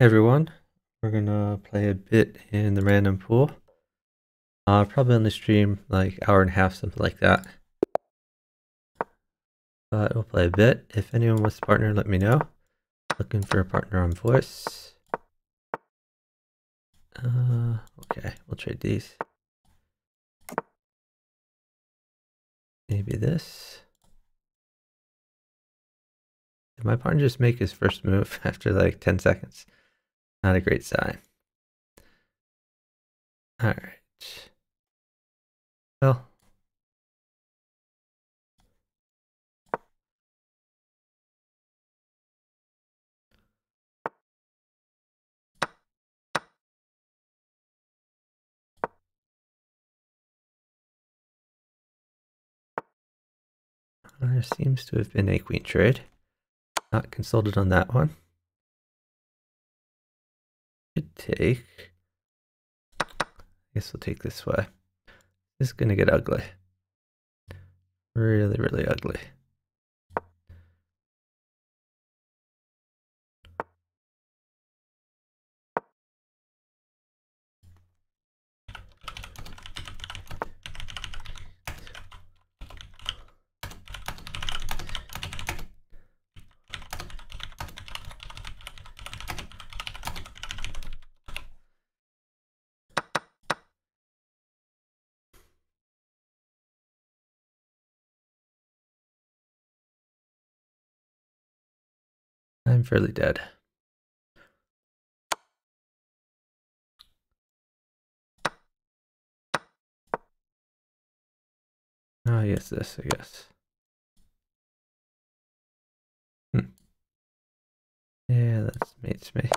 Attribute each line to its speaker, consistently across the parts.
Speaker 1: Everyone, we're gonna play a bit in the random pool. Uh, probably on the stream like hour and a half, something like that. But we'll play a bit. If anyone wants partner, let me know. Looking for a partner on voice. Uh, okay, we'll trade these. Maybe this. Did my partner just make his first move after like 10 seconds? Not a great sign. All right. Well. There seems to have been a queen trade. Not consulted on that one could take, I guess we'll take this way. This is going to get ugly. Really, really ugly. I'm fairly dead. Oh, yes, this, I guess. Hmm. Yeah, that's mates me.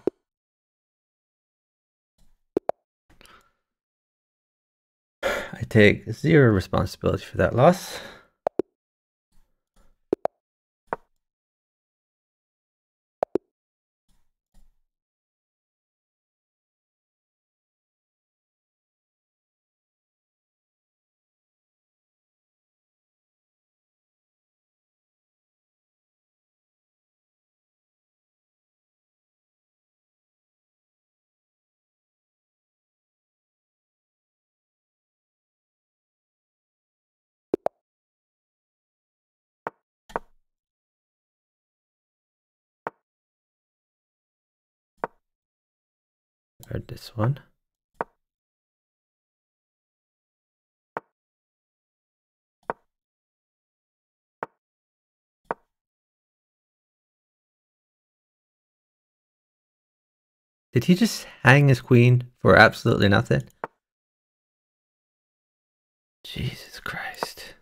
Speaker 1: I take zero responsibility for that loss. Guard this one. Did he just hang his queen for absolutely nothing? Jesus Christ.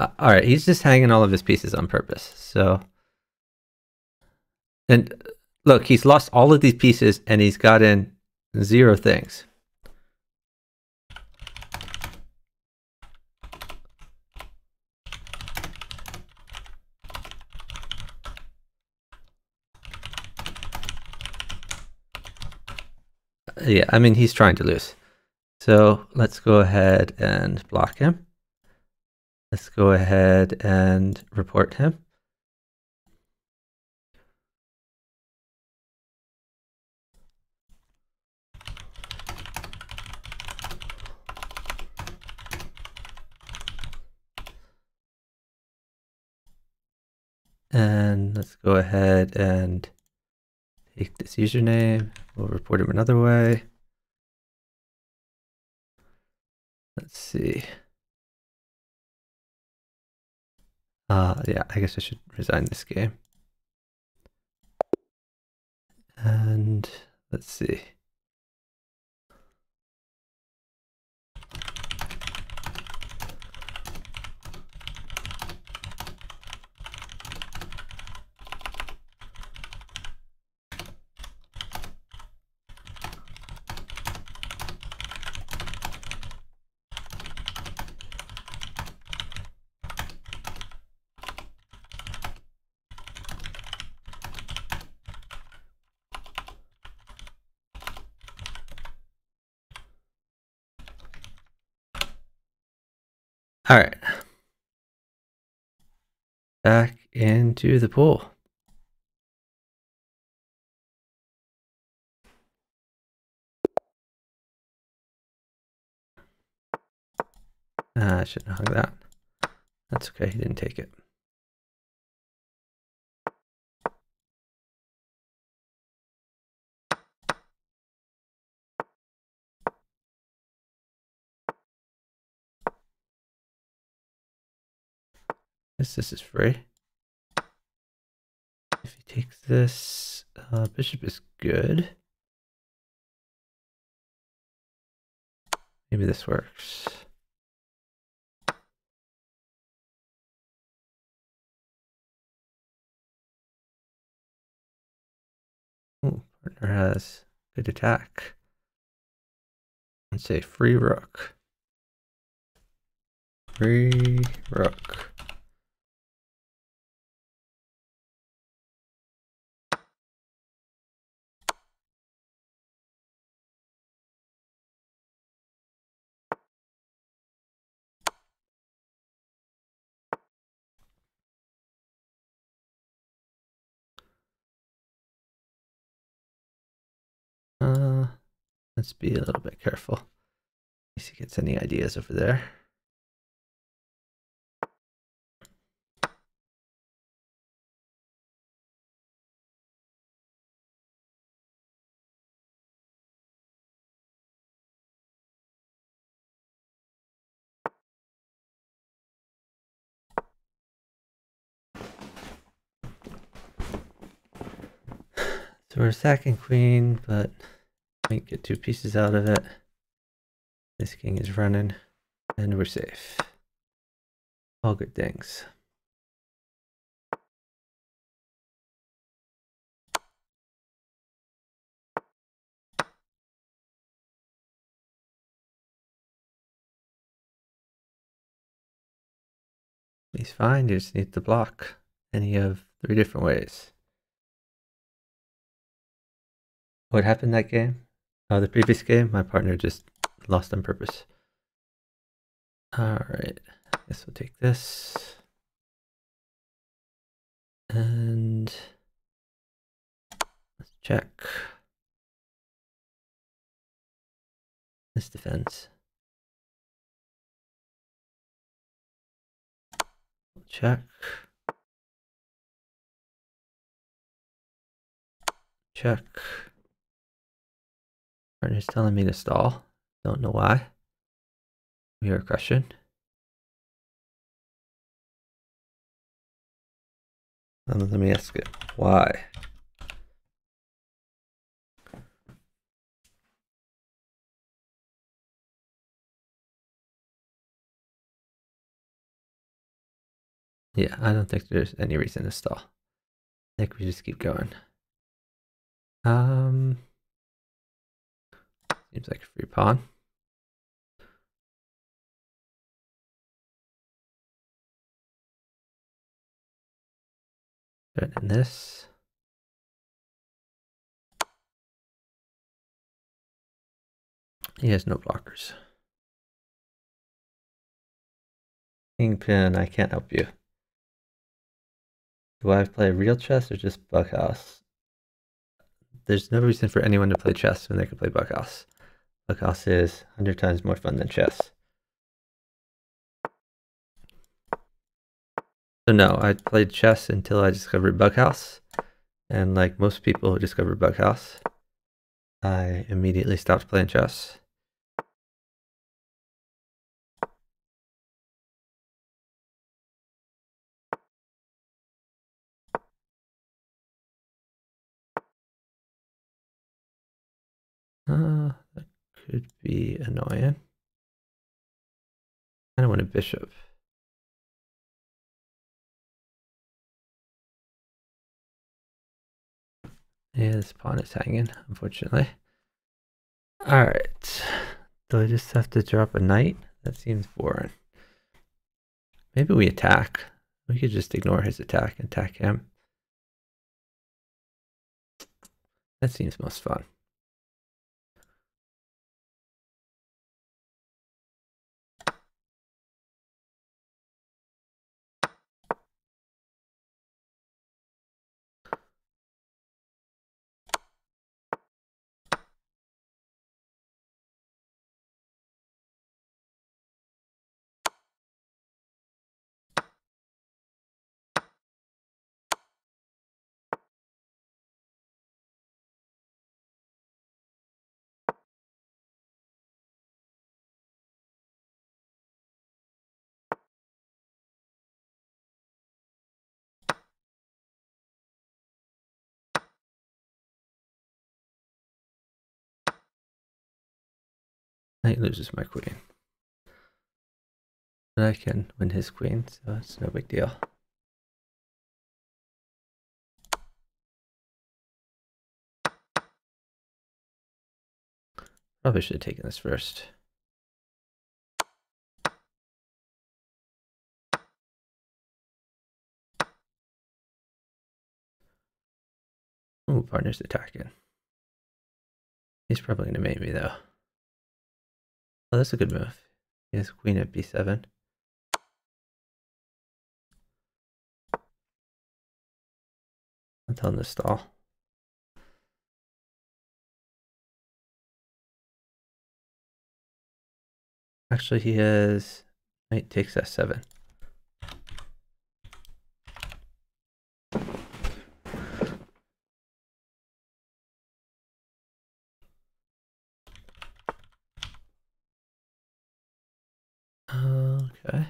Speaker 1: Uh, all right, he's just hanging all of his pieces on purpose. So, and uh, look, he's lost all of these pieces and he's gotten zero things. Uh, yeah, I mean, he's trying to lose. So let's go ahead and block him. Let's go ahead and report him. And let's go ahead and take this username. We'll report him another way. Let's see. Uh, yeah, I guess I should resign this game. And let's see. All right. Back into the pool. Ah, I shouldn't have hung that. That's okay, he didn't take it. This, this is free. If he takes this, uh, bishop is good. Maybe this works. Ooh, partner has good attack. Let's say free rook. Free rook. Let's be a little bit careful. Case he gets any ideas over there. So we're sacking queen, but get two pieces out of it. This king is running, and we're safe. All good things. He's fine, you just need to block any of three different ways. What happened that game? Oh, the previous game, my partner just lost on purpose. Alright, guess we'll take this. And let's check. This defense. Check. Check. Partner's telling me to stall. Don't know why. We are crushing. let me ask it. Why? Yeah, I don't think there's any reason to stall. I think we just keep going. Um, Seems like a free pawn. Threaten this. He has no blockers. Kingpin, I can't help you. Do I play real chess or just Bughouse? There's no reason for anyone to play chess when they can play Bughouse. Bughouse is 100 times more fun than chess. So no, I played chess until I discovered Bughouse. And like most people who discover Buckhouse, I immediately stopped playing chess. Uh, could be annoying. I don't want a bishop. Yeah, this pawn is hanging, unfortunately. Alright. Do I just have to drop a knight? That seems boring. Maybe we attack. We could just ignore his attack and attack him. That seems most fun. Knight loses my queen. But I can win his queen, so it's no big deal. Probably should have taken this first. Ooh, partner's attacking. He's probably going to mate me though. Oh, that's a good move. He has queen at b7. I'm tell him to stall. Actually, he has knight takes s7. Okay.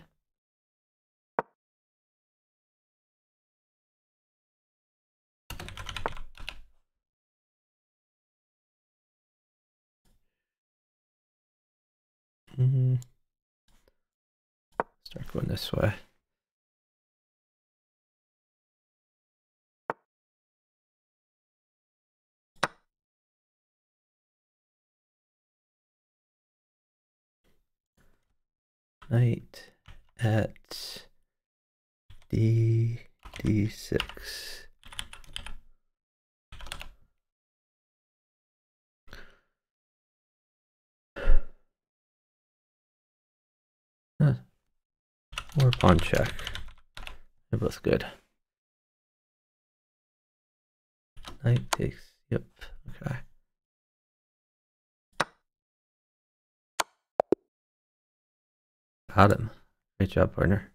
Speaker 1: Mm. Start going this way. Knight at d d6. Huh. Or pawn check. They're both good. Knight takes, yep, okay. Got him. Great job, partner.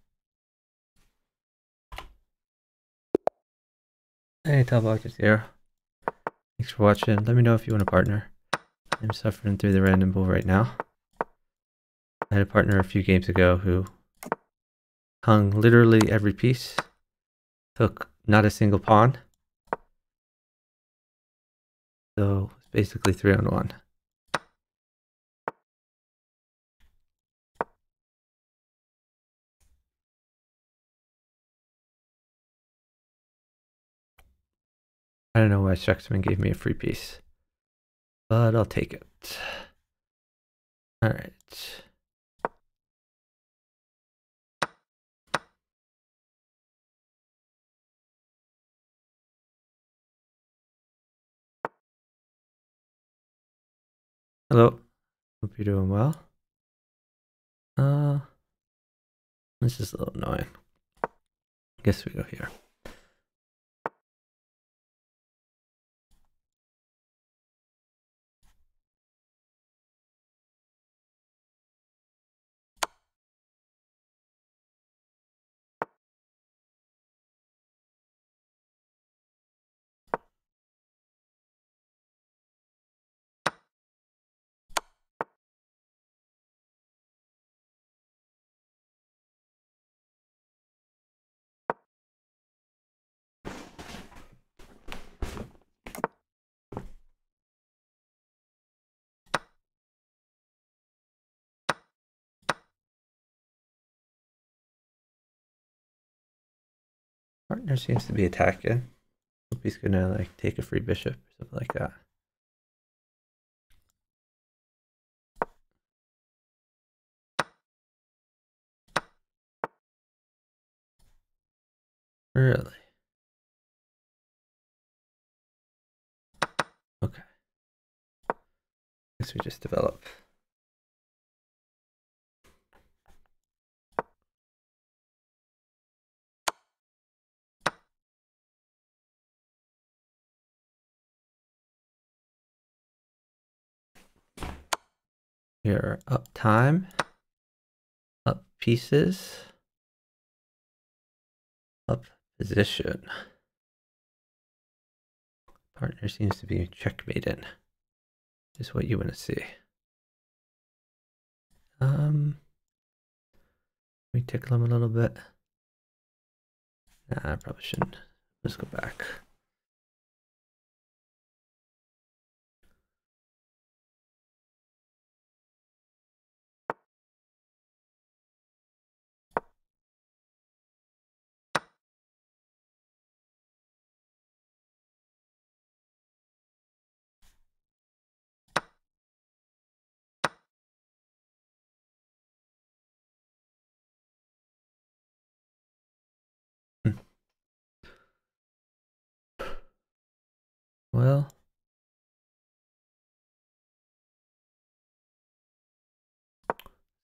Speaker 1: Hey, Talbot is here. Thanks for watching. Let me know if you want a partner. I'm suffering through the random bull right now. I had a partner a few games ago who hung literally every piece, took not a single pawn. So it's basically three on one. I don't know why Shuxman gave me a free piece, but I'll take it. All right. Hello. Hope you're doing well. Uh, this is a little annoying. I guess we go here. Partner seems to be attacking. Hope he's gonna like take a free bishop or something like that. Really? Okay. Guess we just develop. Here, up time, up pieces, up position. Partner seems to be checkmated. Is what you want to see. Um, we tickle him a little bit. Nah, I probably shouldn't. Let's go back.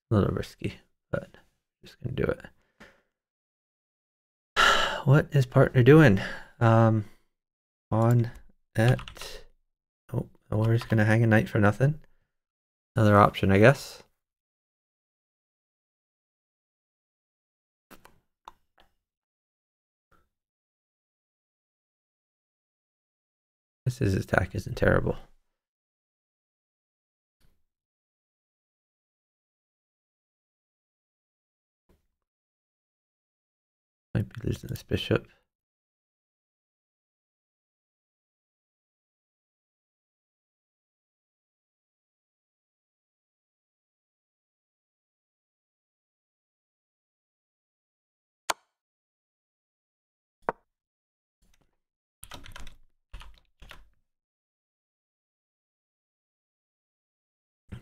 Speaker 1: Little risky, but just gonna do it. What is partner doing? Um, on at. Oh, we're just gonna hang a knight for nothing. Another option, I guess. This is attack isn't terrible. Might be losing this bishop.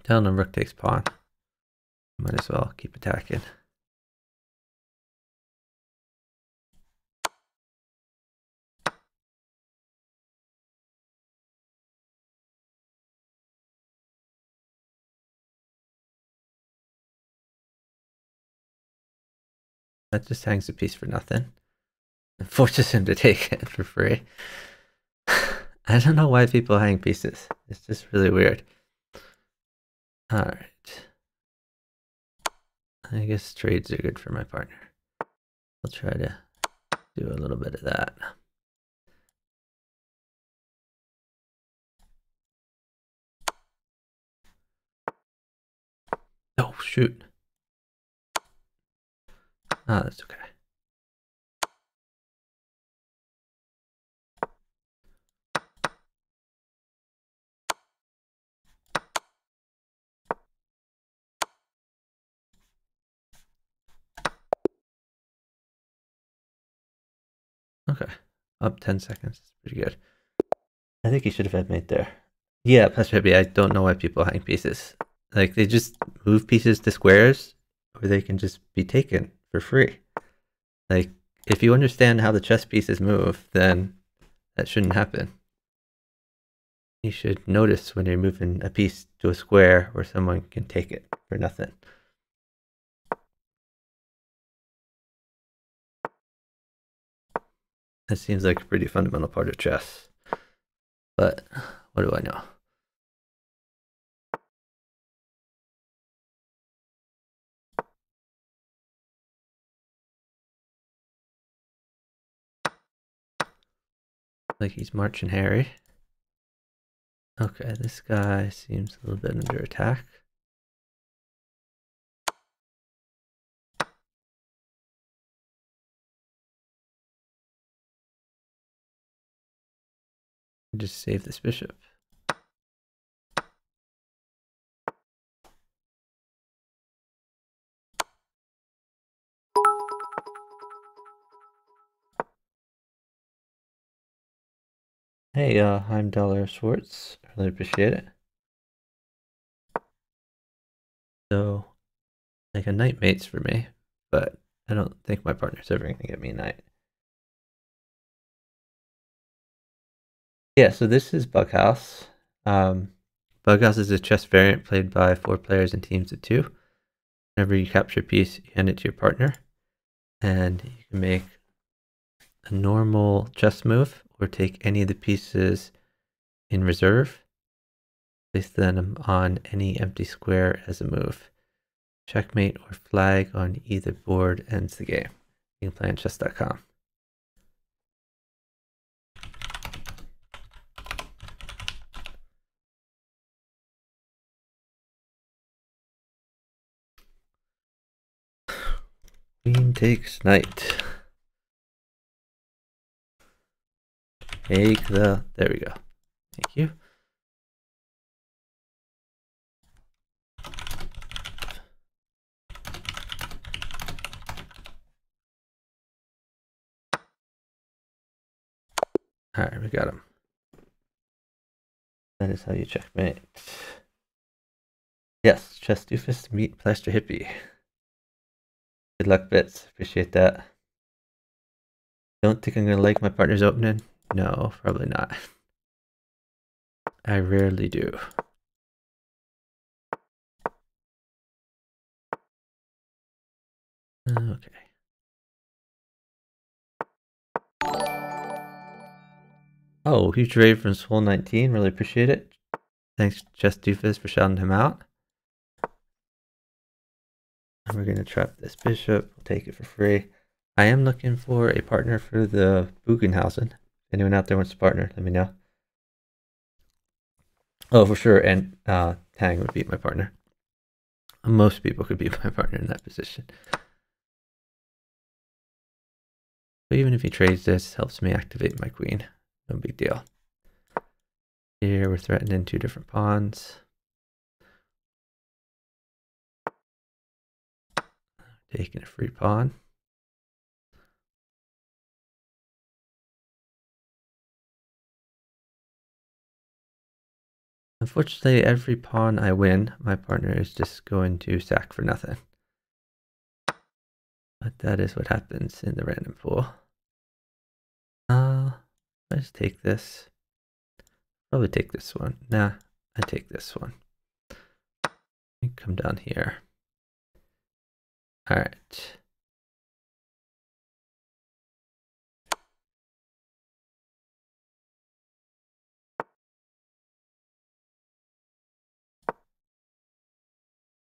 Speaker 1: Down him rook takes pawn. Might as well keep attacking. That just hangs a piece for nothing. And forces him to take it for free. I don't know why people hang pieces. It's just really weird. Alright. I guess trades are good for my partner. I'll try to do a little bit of that. Oh, shoot. Ah, oh, that's okay. Okay, up 10 seconds. That's pretty good. I think he should have had mate there. Yeah, plus maybe I don't know why people hang pieces. Like, they just move pieces to squares, or they can just be taken for free. Like, if you understand how the chess pieces move, then that shouldn't happen. You should notice when you're moving a piece to a square where someone can take it for nothing. That seems like a pretty fundamental part of chess. But what do I know? Like he's marching Harry. Okay, this guy seems a little bit under attack. Just save this bishop. Hey, uh, I'm Dollar Schwartz. Really appreciate it. So, like a knight mates for me, but I don't think my partner's ever to get me a knight. Yeah, so this is Bughouse. Um, Bughouse is a chess variant played by four players in teams of two. Whenever you capture a piece, you hand it to your partner, and you can make a normal chess move or take any of the pieces in reserve, place them on any empty square as a move. Checkmate or flag on either board ends the game. You can play on chess.com. Queen takes knight. Take the, there we go. Thank you. All right, we got him. That is how you checkmate. Yes, chess doofus meet Plasterhippy. Good luck, bits. Appreciate that. Don't think I'm gonna like my partner's opening. No, probably not. I rarely do. Okay. Oh, huge raid from Swole 19. Really appreciate it. Thanks, Just Doofus, for shouting him out. We're going to trap this bishop. We'll take it for free. I am looking for a partner for the Bugenhausen. Anyone out there wants to partner, let me know. Oh, for sure. And uh, Tang would be my partner. Most people could be my partner in that position. But even if he trades this, helps me activate my queen. No big deal. Here we're threatening two different pawns. Taking a free pawn. Unfortunately, every pawn I win, my partner is just going to sack for nothing. But that is what happens in the random pool. Uh, let's take this. Probably take this one. Nah, I take this one. Come down here. All right.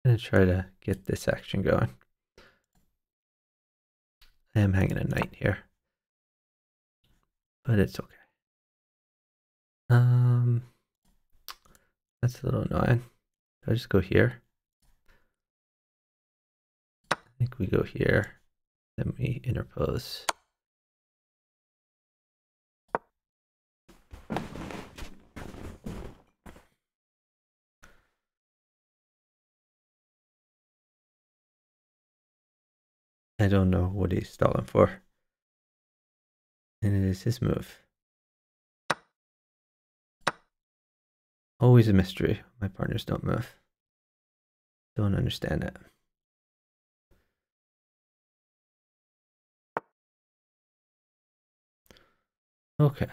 Speaker 1: Gonna try to get this action going. I am hanging a knight here. But it's okay. Um that's a little annoying. Do I just go here? I think we go here. Then we interpose. I don't know what he's stalling for. And it is his move. Always a mystery. My partners don't move. Don't understand it. Okay.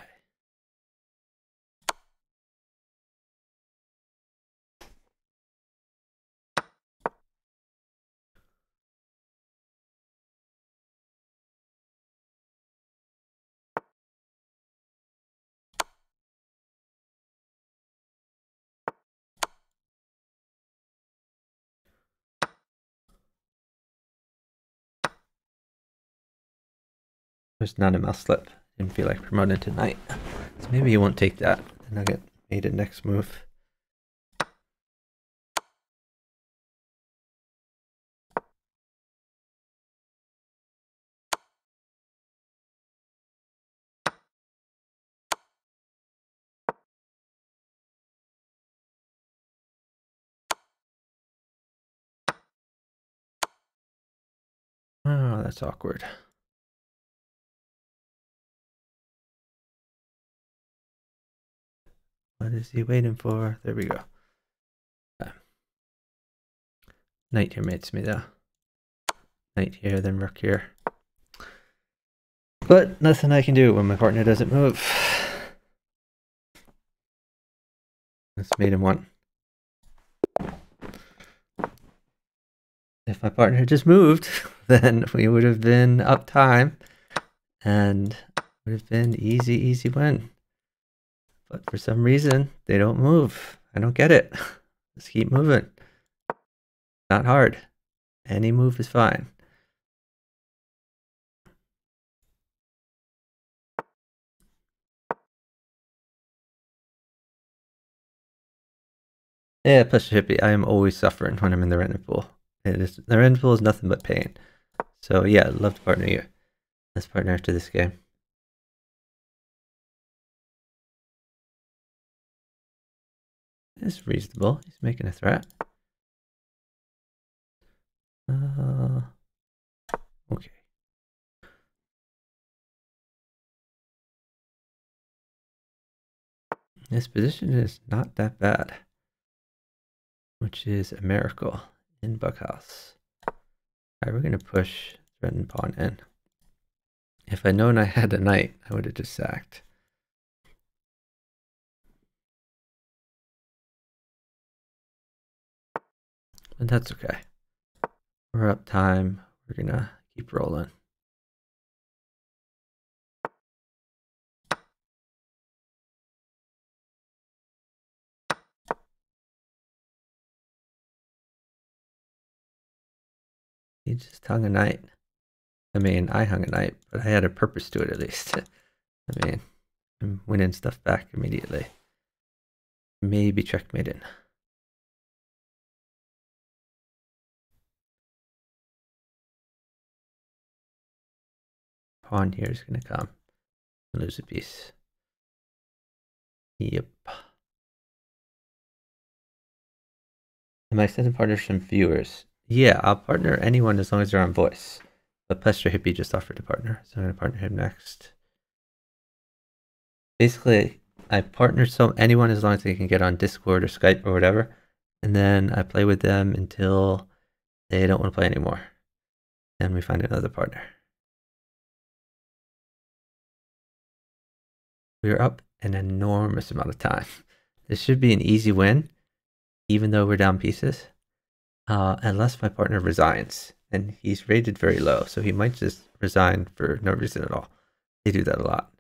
Speaker 1: There's not a mouse slip. Didn't feel like promoting tonight. So maybe you won't take that. And I'll get made a next move. Oh, that's awkward. What is he waiting for? There we go. Okay. Knight here mates me though. Knight here, then rook here. But nothing I can do when my partner doesn't move. Let's made him one. If my partner had just moved, then we would have been up time and would have been easy, easy win. But for some reason, they don't move. I don't get it. Let's keep moving. Not hard. Any move is fine. Yeah, plus hippie. I am always suffering when I'm in the random pool. It is the random pool is nothing but pain. So yeah, love to partner you. Let's partner after this game. It's reasonable. He's making a threat. Uh, okay. This position is not that bad, which is a miracle in Bughouse. All right, we're going to push threatened pawn in. If I'd known I had a knight, I would have just sacked. But that's okay. We're up time. We're gonna keep rolling. He just hung a knight. I mean, I hung a knight, but I had a purpose to it at least. I mean, I'm winning stuff back immediately. Maybe checkmating. Pawn here is going to come. Lose a piece. Yep. Am I sending partners some viewers? Yeah, I'll partner anyone as long as they're on voice. But Plasterhippy just offered to partner, so I'm going to partner him next. Basically, I partner so anyone as long as they can get on Discord or Skype or whatever, and then I play with them until they don't want to play anymore. Then we find another partner. We are up an enormous amount of time. This should be an easy win, even though we're down pieces uh, unless my partner resigns. And he's rated very low, so he might just resign for no reason at all. They do that a lot.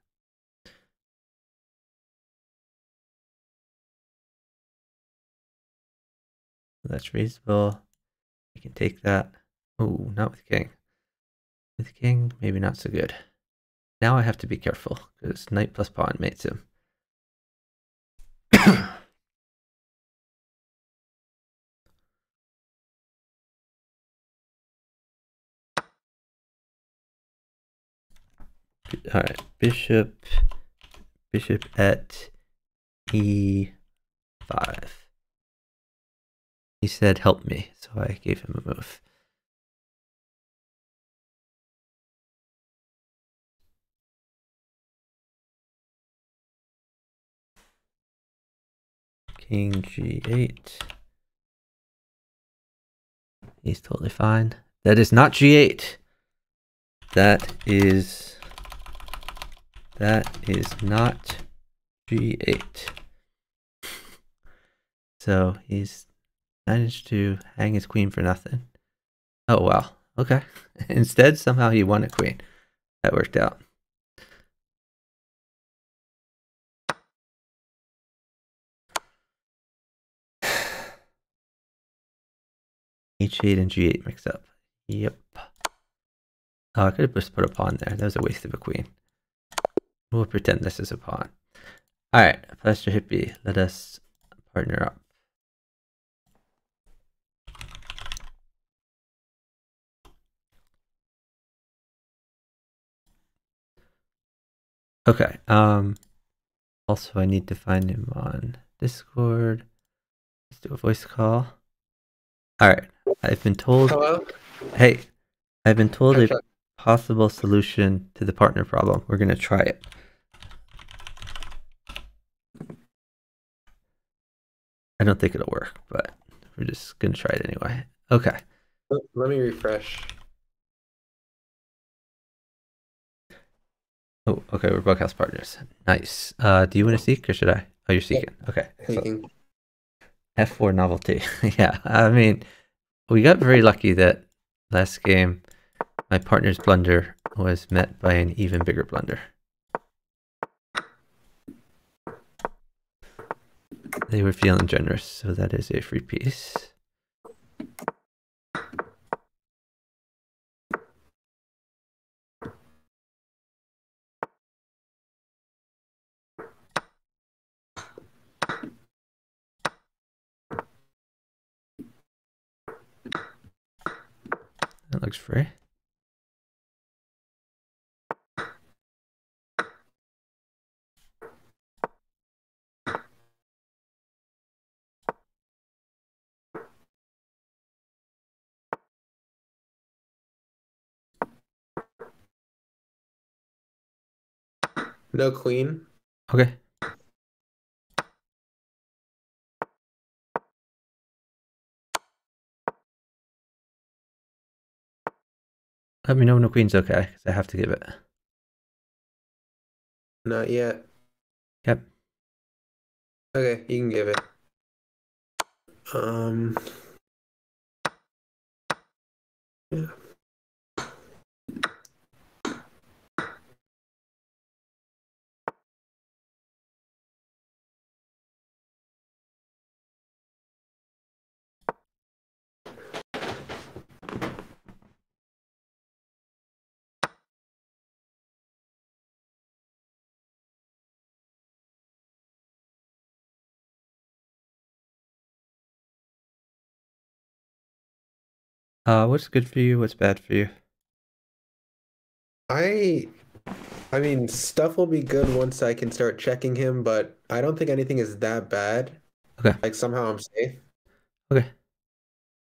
Speaker 1: That's reasonable. We can take that. Oh, not with king. With king, maybe not so good. Now I have to be careful because knight plus pawn mates him. all right, bishop, bishop at e5. He said, help me, so I gave him a move. King g8. He's totally fine. That is not g8. That is that is not g8. So he's managed to hang his queen for nothing. Oh, well, Okay. Instead, somehow he won a queen. That worked out. H8 and G8 mixed up. Yep. Oh, I could have just put a pawn there. That was a waste of a queen. We'll pretend this is a pawn. Alright, Plasterhippy, let us partner up. Okay, um, also I need to find him on Discord. Let's do a voice call. Alright, I've been told...
Speaker 2: Hello?
Speaker 1: Hey, I've been told a possible solution to the partner problem. We're going to try it. I don't think it'll work, but we're just going to try it anyway. Okay.
Speaker 2: Let me refresh.
Speaker 1: Oh, okay. We're Bughouse partners. Nice. Uh, do you want to seek or should I? Oh, you're seeking. Okay.
Speaker 2: Seeking.
Speaker 1: F4 novelty. yeah. I mean, we got very lucky that last game my partner's blunder was met by an even bigger blunder. They were feeling generous, so that is a free piece. That looks free.
Speaker 2: No queen.
Speaker 1: Okay. Let me know when the queen's okay, because I have to give it.
Speaker 2: Not yet.
Speaker 1: Yep.
Speaker 2: Okay, you can give it. Um. Yeah.
Speaker 1: Uh, what's good for you? What's bad for you?
Speaker 2: I I mean stuff will be good once I can start checking him, but I don't think anything is that bad.
Speaker 1: Okay.
Speaker 2: Like somehow I'm safe.
Speaker 1: Okay.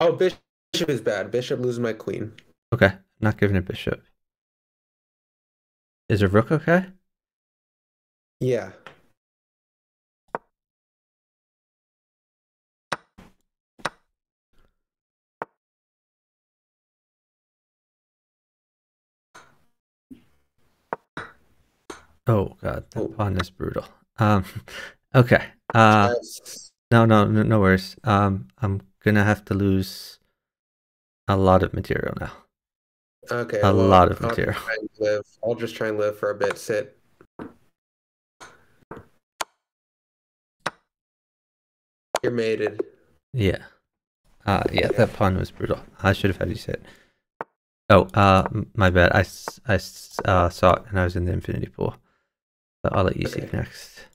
Speaker 2: Oh, bishop is bad. Bishop loses my queen.
Speaker 1: Okay, not giving a bishop. Is a rook okay?
Speaker 2: Yeah.
Speaker 1: Oh god, that
Speaker 2: Oh.
Speaker 1: pawn is brutal. Um, okay. Uh, no, no, no, no worries. Um, I'm gonna have to lose a lot of material now.
Speaker 2: okay.
Speaker 1: A
Speaker 2: well,
Speaker 1: lot of
Speaker 2: I'll
Speaker 1: material.
Speaker 2: live. I'll just try and live for a bit. Sit. You're mated.
Speaker 1: Yeah. Uh, yeah, that pawn was brutal. I should have had you sit. Oh, uh, my bad. I, I uh, saw it and I was in the infinity pool. But I'll let you see
Speaker 2: Okay.
Speaker 1: next.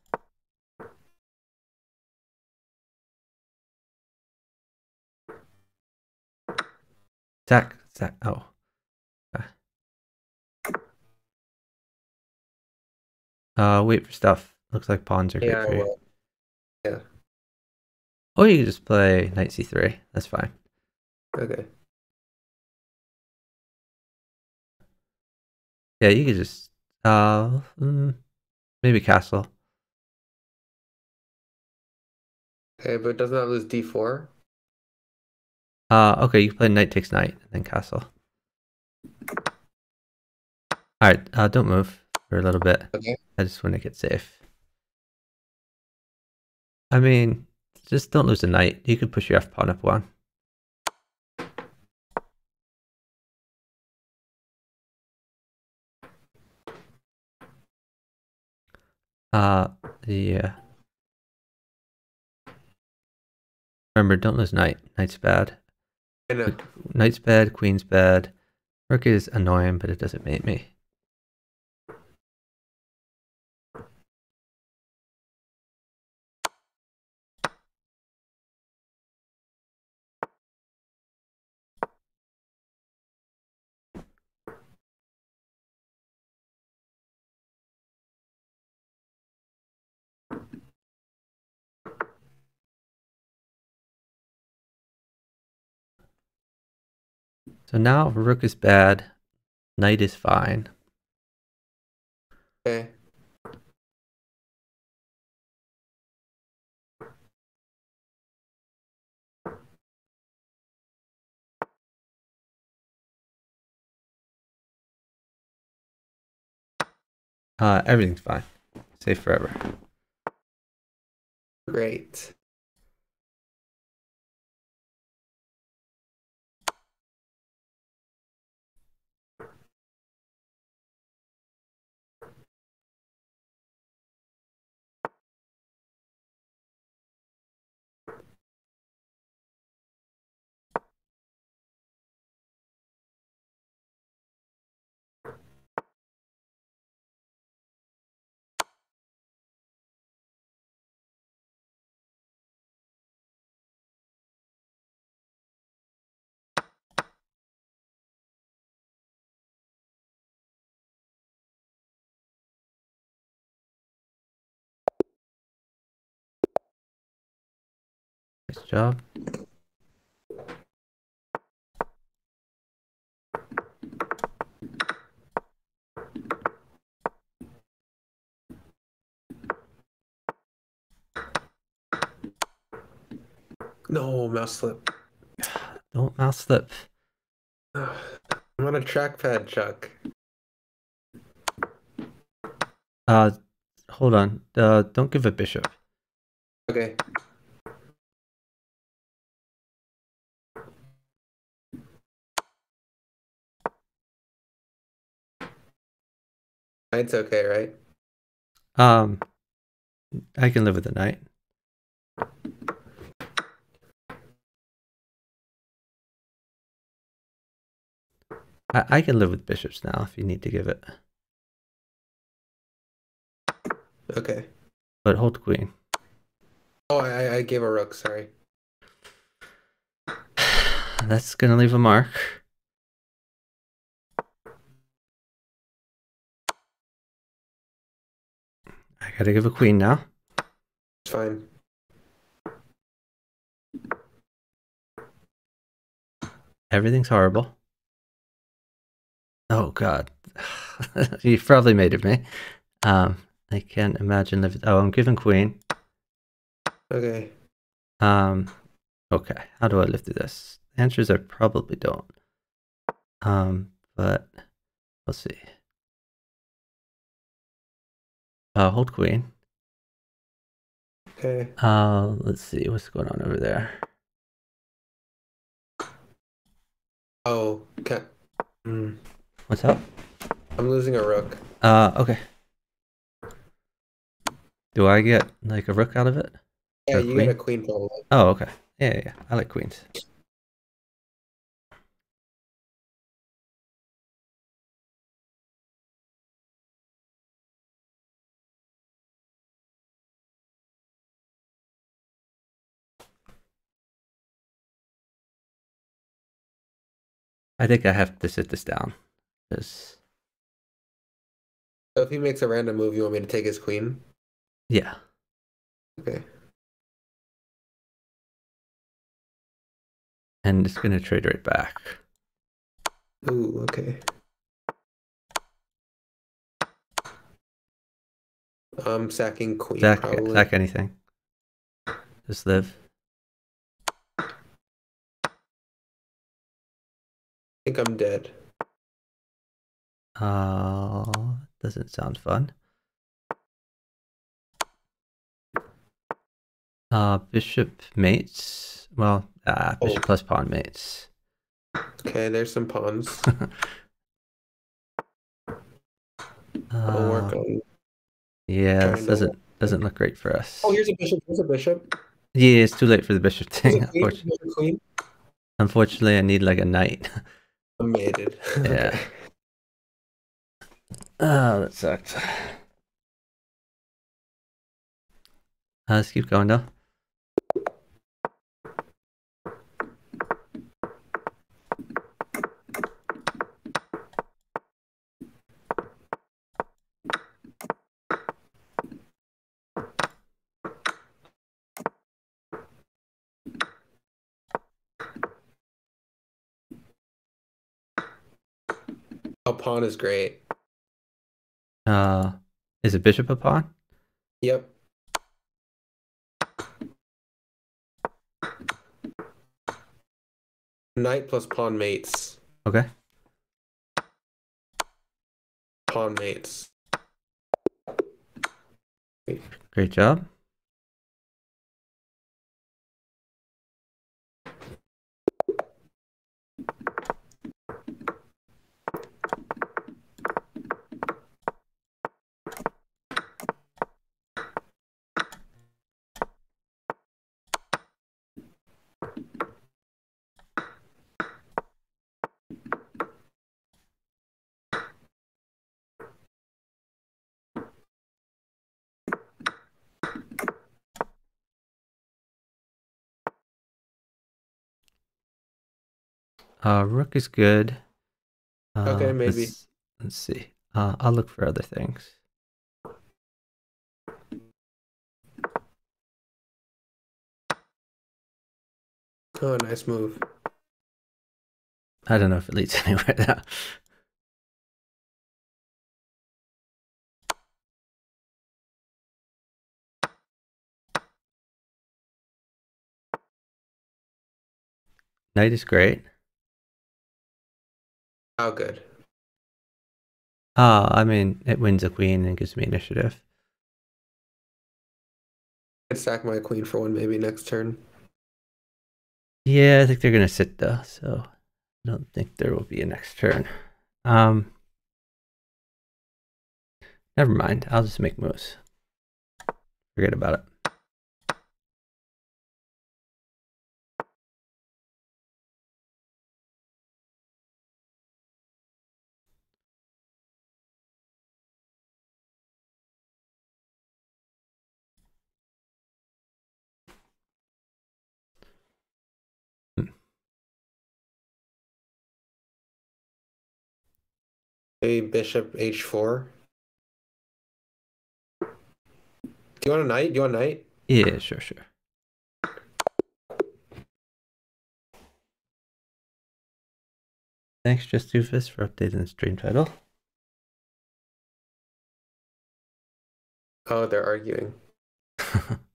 Speaker 1: Zach, Zach. Oh. Uh, wait for stuff. Looks like pawns are good
Speaker 2: Yeah,
Speaker 1: for you.
Speaker 2: well,
Speaker 1: Or you can just play knight c3. That's fine.
Speaker 2: okay.
Speaker 1: Yeah, you can just uh mm, maybe castle.
Speaker 2: Okay, but doesn't that lose d4?
Speaker 1: Uh okay, you play knight takes knight and then castle. Alright, uh don't move for a little bit.
Speaker 2: Okay.
Speaker 1: I just want to get safe. I mean, just don't lose a knight. You could push your F pawn up one. Uh yeah. Remember, don't lose knight. Knight's bad. Knight's bad, queen's bad. Rook is annoying, but it doesn't mate me. So now rook is bad, knight is fine.
Speaker 2: Okay.
Speaker 1: Uh, everything's fine. Safe forever.
Speaker 2: Great.
Speaker 1: Job.
Speaker 2: No, mouse slip.
Speaker 1: Don't mouse slip.
Speaker 2: I'm on a trackpad, Chuck.
Speaker 1: Uh, hold on. Uh, don't give a bishop.
Speaker 2: Okay. Knight's okay, right?
Speaker 1: Um, I can live with the knight. I, I can live with bishops now if you need to give it.
Speaker 2: Okay.
Speaker 1: But hold queen.
Speaker 2: Oh, I, I gave a rook. Sorry.
Speaker 1: That's gonna leave a mark. Gotta give a queen now.
Speaker 2: It's fine.
Speaker 1: Everything's horrible. Oh god. You've probably made it me. Um I can't imagine living oh I'm giving queen.
Speaker 2: Okay.
Speaker 1: Um okay. How do I live through this? The answer is I probably don't. Um, but we'll see. Uh hold queen.
Speaker 2: Okay.
Speaker 1: Uh let's see what's going on over there.
Speaker 2: Oh, okay. Mm.
Speaker 1: What's up?
Speaker 2: I'm losing a rook.
Speaker 1: Uh okay. Do I get like a rook out of it?
Speaker 2: Yeah,
Speaker 1: Or
Speaker 2: you
Speaker 1: queen?
Speaker 2: get a queen probably.
Speaker 1: Oh, okay. Yeah, yeah, yeah. I like queens. I think I have to sit this down. 'cause-
Speaker 2: So if he makes a random move, you want me to take his queen?
Speaker 1: yeah.
Speaker 2: Okay.
Speaker 1: And it's gonna trade right back.
Speaker 2: Ooh, okay. I'm sacking queen
Speaker 1: Sack,
Speaker 2: probably.
Speaker 1: sack anything. Just live.
Speaker 2: Think I'm dead.
Speaker 1: Uh, doesn't sound fun. Uh, bishop mates. Well, uh, bishop
Speaker 2: Oh.
Speaker 1: plus pawn mates.
Speaker 2: Okay, there's some pawns. I'll work
Speaker 1: Uh,
Speaker 2: on.
Speaker 1: yeah, this doesn't doesn't look great for us.
Speaker 2: Oh, here's a bishop. Here's a bishop.
Speaker 1: Yeah, it's too late for the bishop thing. Unfortunately,
Speaker 2: Here's a queen.
Speaker 1: unfortunately, I need like a knight.
Speaker 2: I'm mated.
Speaker 1: Yeah. Oh, that sucked. Uh, let's keep going though.
Speaker 2: Pawn is great.
Speaker 1: Uh, is a bishop a pawn?
Speaker 2: Yep. Knight plus pawn mates.
Speaker 1: Okay.
Speaker 2: Pawn mates.
Speaker 1: Great job. Uh, rook is good. Uh,
Speaker 2: Okay, maybe.
Speaker 1: Let's, let's see. Uh, I'll look for other things.
Speaker 2: Oh, nice move.
Speaker 1: I don't know if it leads anywhere now. Knight is great.
Speaker 2: How good?
Speaker 1: Uh, I mean, it wins a queen and gives me initiative.
Speaker 2: I'd sack my queen for one maybe next turn.
Speaker 1: Yeah, I think they're gonna sit though, so I don't think there will be a next turn. Um, Never mind. I'll just make moves. Forget about it.
Speaker 2: A bishop h4. Do you want a knight? Do you want a knight?
Speaker 1: Yeah, sure, sure. Thanks, Just Doofus, for updating the stream title.
Speaker 2: Oh, they're arguing.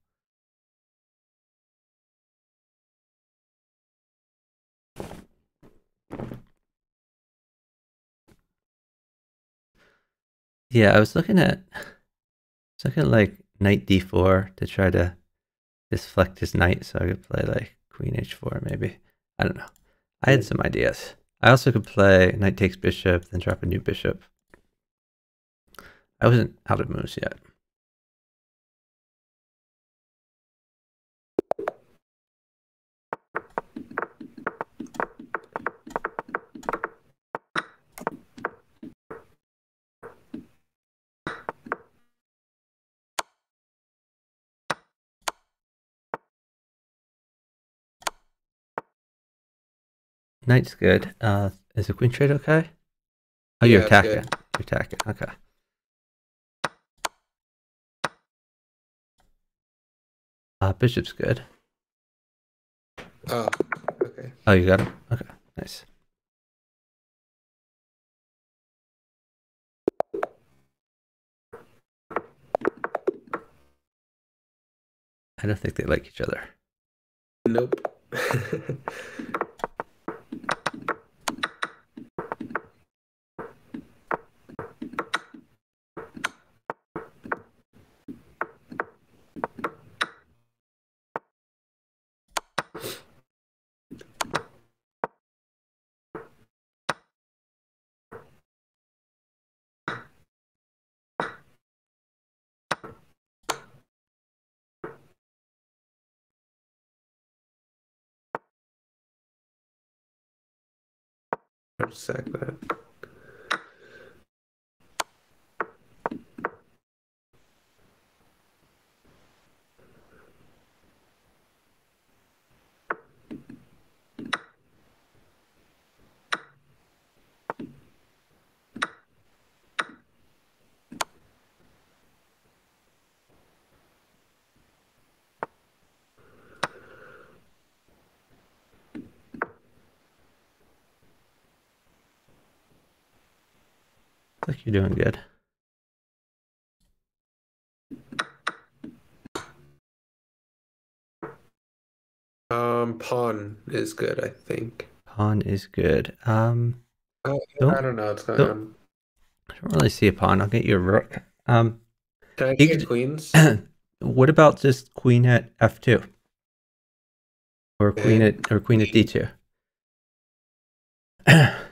Speaker 1: yeah, I was looking at, I was looking at like knight d4 to try to deflect his knight so I could play like queen h4 maybe. I don't know. I had some ideas. I also could play knight takes bishop, then drop a new bishop. I wasn't out of moves yet. Knight's good. Uh, is the queen trade okay? Oh, you're
Speaker 2: Yeah,
Speaker 1: attacking. You're attacking. Okay. Uh, bishop's good.
Speaker 2: Oh, okay.
Speaker 1: Oh, you got him? Okay, nice. I don't think they like each other.
Speaker 2: Nope. Sack that.
Speaker 1: You're doing good.
Speaker 2: Um, pawn is good, I think.
Speaker 1: Pawn is good. Um,
Speaker 2: Oh, I don't know going
Speaker 1: don't-
Speaker 2: on.
Speaker 1: I don't really see a pawn. I'll get you a rook. Um,
Speaker 2: Can I get
Speaker 1: could-
Speaker 2: queens?
Speaker 1: what about just queen at f2? Or queen at or queen at d2?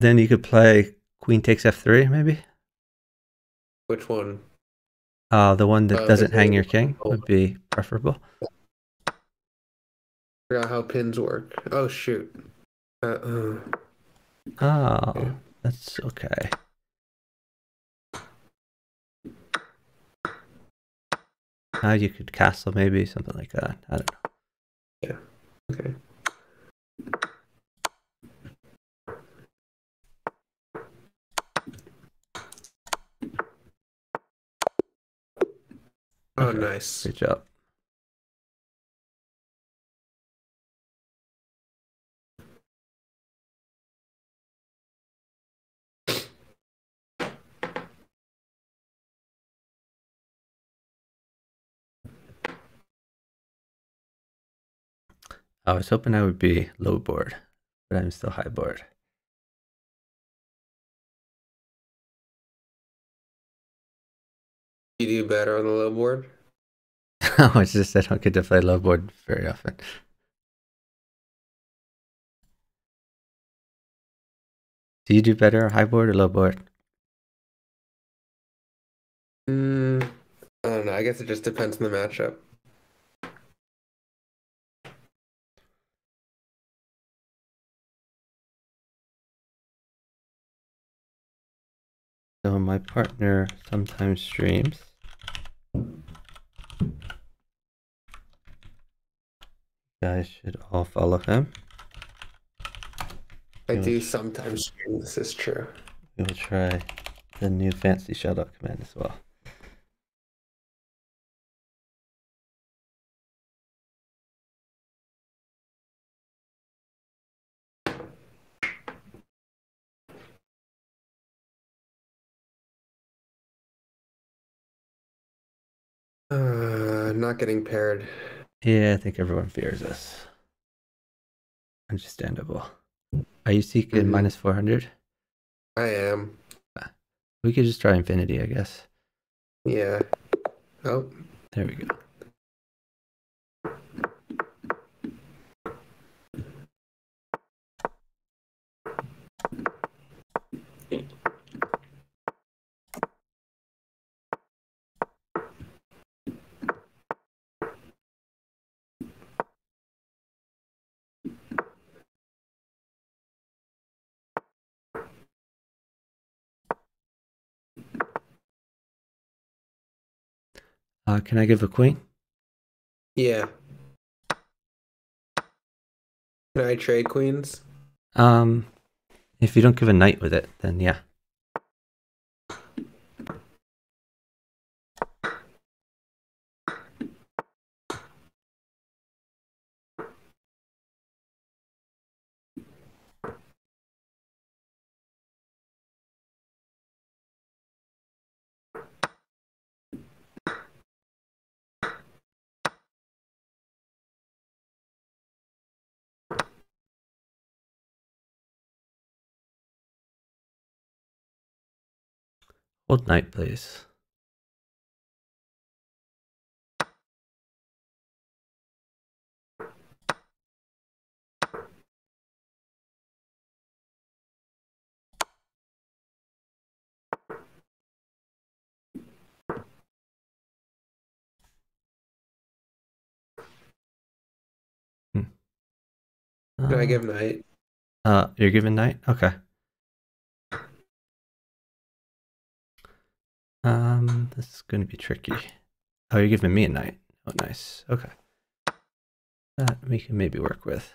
Speaker 1: then you could play queen takes f3 maybe.
Speaker 2: Which one?
Speaker 1: Uh, the one that
Speaker 2: Uh,
Speaker 1: doesn't hang your king would be preferable.
Speaker 2: Forgot how pins work. Oh shoot. Uh, uh,
Speaker 1: Oh,
Speaker 2: Yeah.
Speaker 1: that's okay. Now you could castle maybe something like that. I don't know. Yeah.
Speaker 2: okay. Oh,
Speaker 1: Okay.
Speaker 2: nice.
Speaker 1: Good job. I was hoping I would be low board, but I'm still high board.
Speaker 2: You do better on the low board.
Speaker 1: oh, it's just I don't get to play low board very often. Do you do better high board or low board?
Speaker 2: Mm, I don't know. I guess it just depends on the matchup.
Speaker 1: So my partner sometimes streams. Guys should all follow him.
Speaker 2: I
Speaker 1: Yeah.
Speaker 2: do sometimes stream. This is true.
Speaker 1: We will try the new fancy shoutout command as well.
Speaker 2: Uh, not getting paired.
Speaker 1: Yeah, I think everyone fears us. Understandable. Are you seeking
Speaker 2: Mhm.
Speaker 1: minus 400?
Speaker 2: I am.
Speaker 1: We could just try infinity, I guess.
Speaker 2: Yeah. Oh,
Speaker 1: There we go. Uh, can I give a queen?
Speaker 2: yeah. Can I trade queens?
Speaker 1: Um, if you don't give a knight with it, then yeah. Hold knight, please. Hmm.
Speaker 2: Can I
Speaker 1: Uh,
Speaker 2: give knight?
Speaker 1: Uh, you're giving knight? Okay. Um, this is going to be tricky. Oh, you're giving me a knight. Oh, nice. Okay. That we can maybe work with.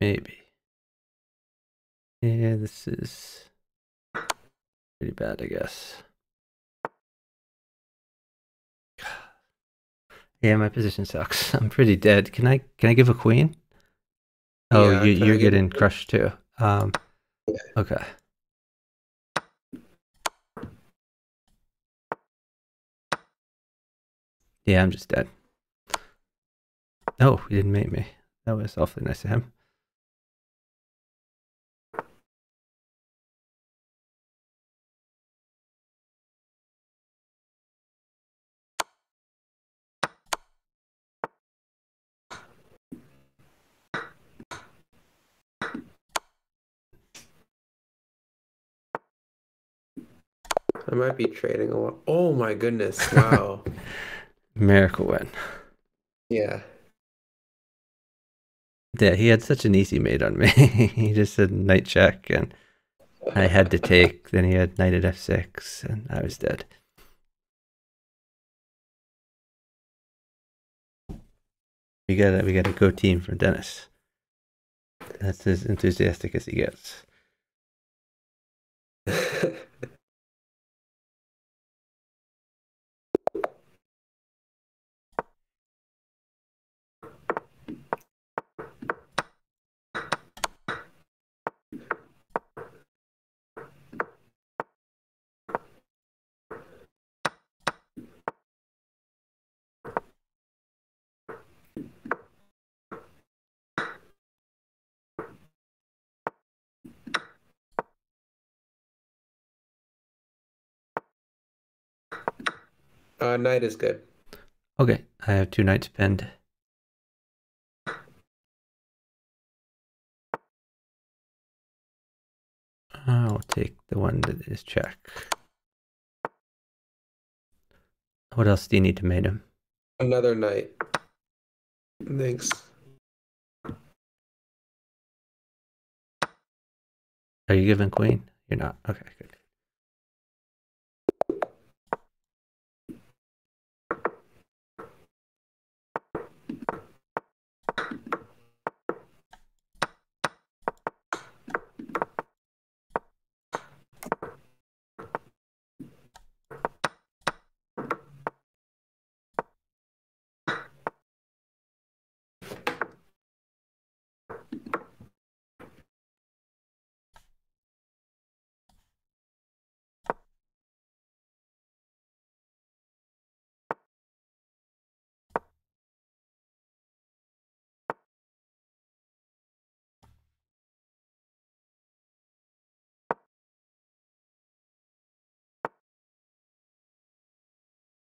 Speaker 1: Maybe. Yeah, this is pretty bad, I guess. Yeah, my position sucks. I'm pretty dead. Can I can I give a queen? Oh,
Speaker 2: Yeah,
Speaker 1: you, you're getting crushed too. Um, okay. Yeah, I'm just dead. Oh, he didn't mate me. That was awfully nice of him.
Speaker 2: I might be trading a lot. Oh my goodness! Wow.
Speaker 1: Miracle win.
Speaker 2: yeah.
Speaker 1: Yeah, he had such an easy mate on me. he just said knight check, and I had to take. Then he had knight at f6, and I was dead. We got a, we got a go team from Dennis. That's as enthusiastic as he gets.
Speaker 2: uh, knight is good.
Speaker 1: Okay, I have two knights pinned. I'll take the one that is check. What else do you need to mate him?
Speaker 2: Another knight. Thanks.
Speaker 1: Are you giving queen? You're not. Okay, good.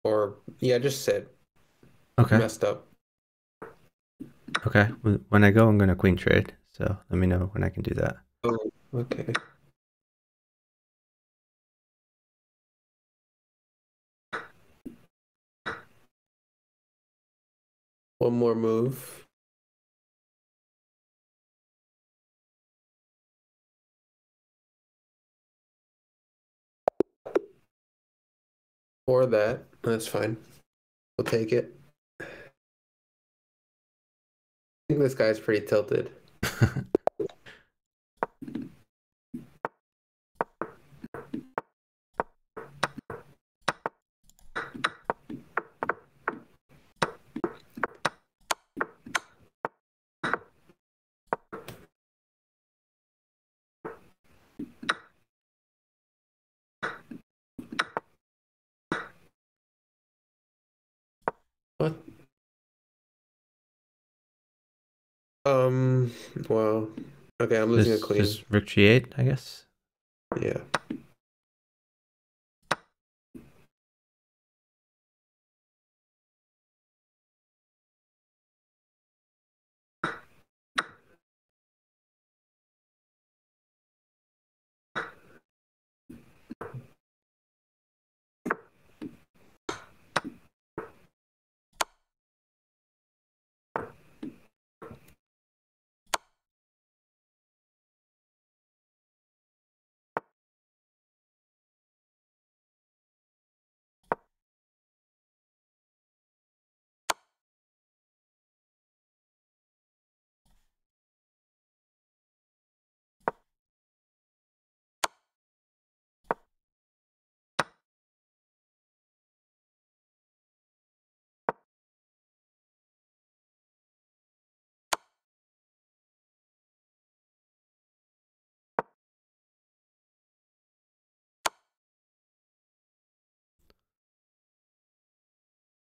Speaker 2: Or yeah, just sit.
Speaker 1: Okay.
Speaker 2: Messed up.
Speaker 1: Okay. When I go, I'm gonna queen trade. So let me know when I can do that.
Speaker 2: Oh, okay. One more move. Or that. That's fine. We'll take it. I think this guy's pretty tilted. What? Um, well, okay, I'm losing
Speaker 1: Just,
Speaker 2: a queen.
Speaker 1: just rook g8, I guess.
Speaker 2: Yeah.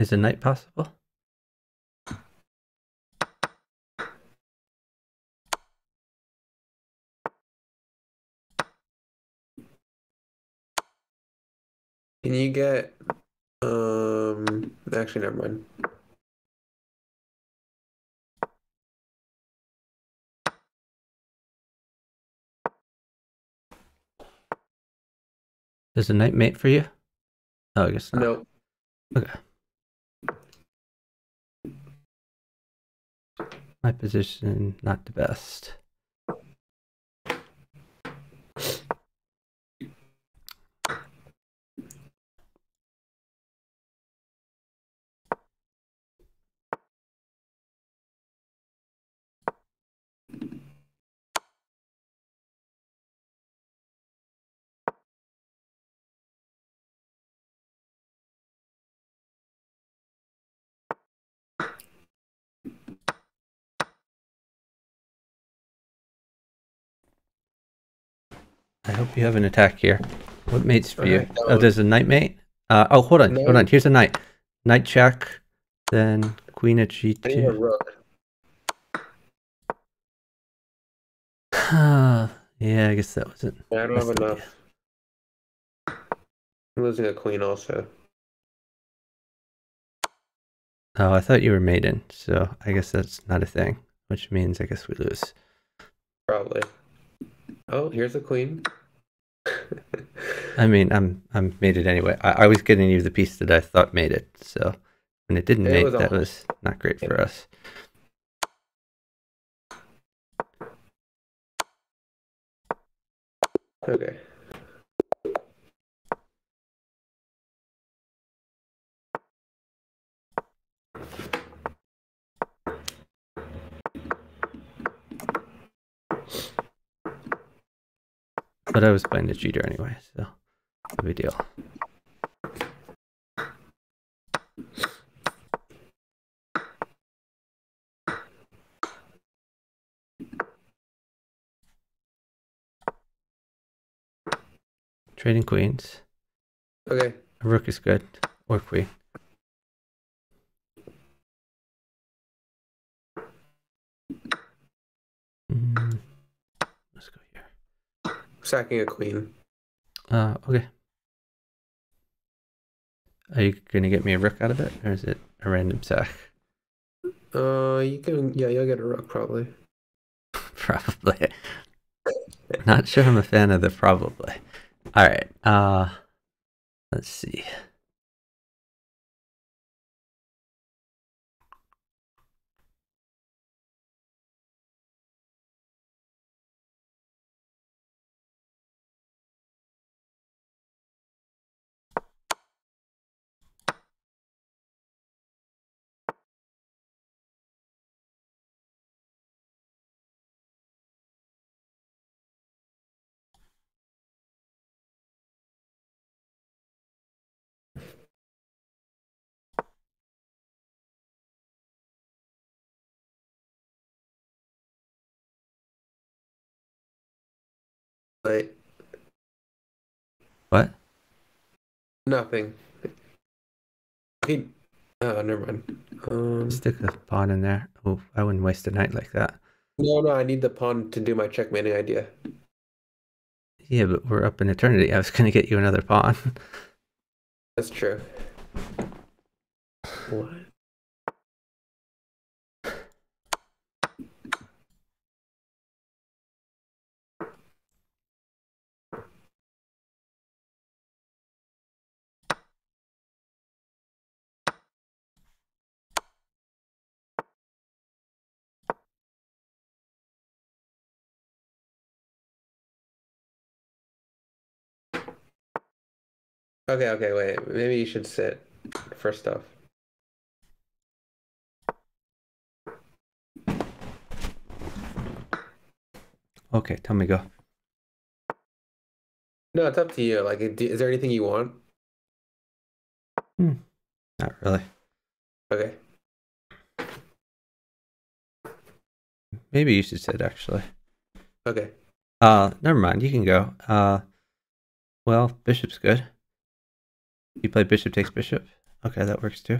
Speaker 1: Is a knight possible?
Speaker 2: Can you get um actually never mind.
Speaker 1: Does a knight mate for you? Oh, I guess not.
Speaker 2: No.
Speaker 1: Okay. My position not the best. Hope you have an attack here. What mates for you? Oh, there's a knight mate. Uh, oh, hold on, hold on. Here's a knight. Knight check, then queen at
Speaker 2: I need a
Speaker 1: g2.
Speaker 2: rook.
Speaker 1: yeah, I guess that was it.
Speaker 2: I don't
Speaker 1: That's
Speaker 2: have enough. I'm losing a queen also.
Speaker 1: Oh, I thought you were maiden, so I guess that's not a thing. Which means I guess we lose.
Speaker 2: Probably. Oh, here's a queen.
Speaker 1: I mean, I'm I'm made it anyway. I, I was getting you the piece that I thought made it, so when it didn't
Speaker 2: It
Speaker 1: make,
Speaker 2: was
Speaker 1: that was not great for us.
Speaker 2: okay.
Speaker 1: But I was playing the cheater anyway, so no big deal. Trading queens.
Speaker 2: Okay.
Speaker 1: A rook is good, or queen. Mm, let's go here.
Speaker 2: Sacking a queen.
Speaker 1: Uh, okay. Are you gonna get me a rook out of it, or is it a random sack?
Speaker 2: Uh, you can. Yeah, you'll get a rook probably.
Speaker 1: Probably. Not sure I'm a fan of the probably. All right. Uh, let's see.
Speaker 2: Wait,
Speaker 1: What?
Speaker 2: nothing. He. Oh, never mind. Um.
Speaker 1: Stick a pawn in there. Oh, I wouldn't waste a knight like that.
Speaker 2: No, no, I need the pawn to do my checkmating idea.
Speaker 1: Yeah, but we're up in eternity. I was gonna get you another pawn.
Speaker 2: That's true. What? Okay, okay, wait. Maybe you should sit first off.
Speaker 1: okay, tell me go.
Speaker 2: No, it's up to you. Like, is there anything you want? Hmm.
Speaker 1: Not really.
Speaker 2: Okay.
Speaker 1: Maybe you should sit actually.
Speaker 2: Okay.
Speaker 1: Uh, never mind. You can go. Uh, well, bishop's good. You play bishop takes bishop. Okay, that works too.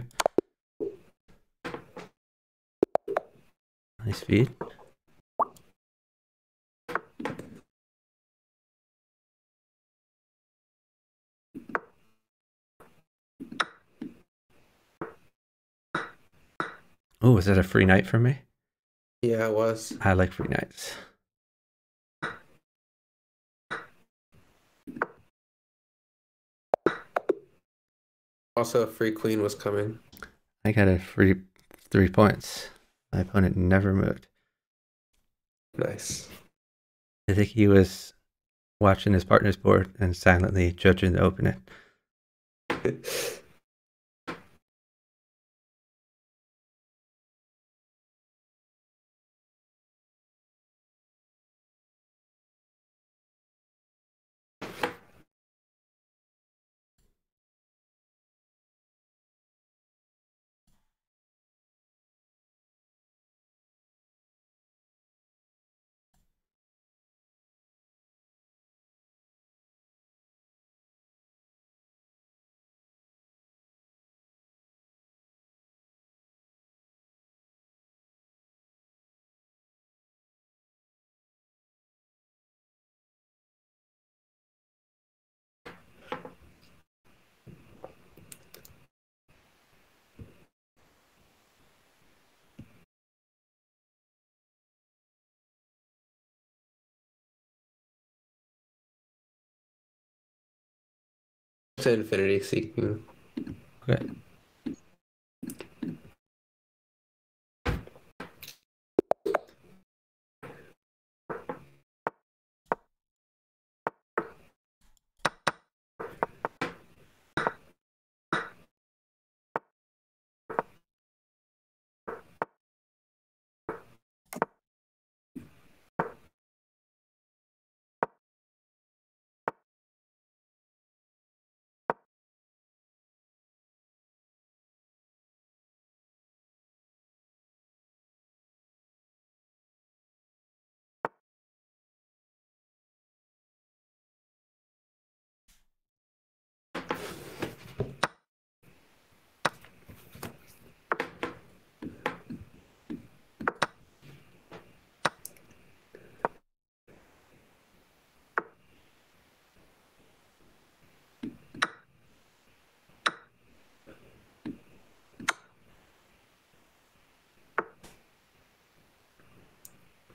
Speaker 1: Nice feed. Oh, is that a free knight for me?
Speaker 2: Yeah, it was.
Speaker 1: I like free knights.
Speaker 2: Also, a free queen was coming.
Speaker 1: I got a free three points. My opponent never moved.
Speaker 2: Nice.
Speaker 1: I think he was watching his partner's board and silently judging the opening.
Speaker 2: to infinity seeking.
Speaker 1: Okay.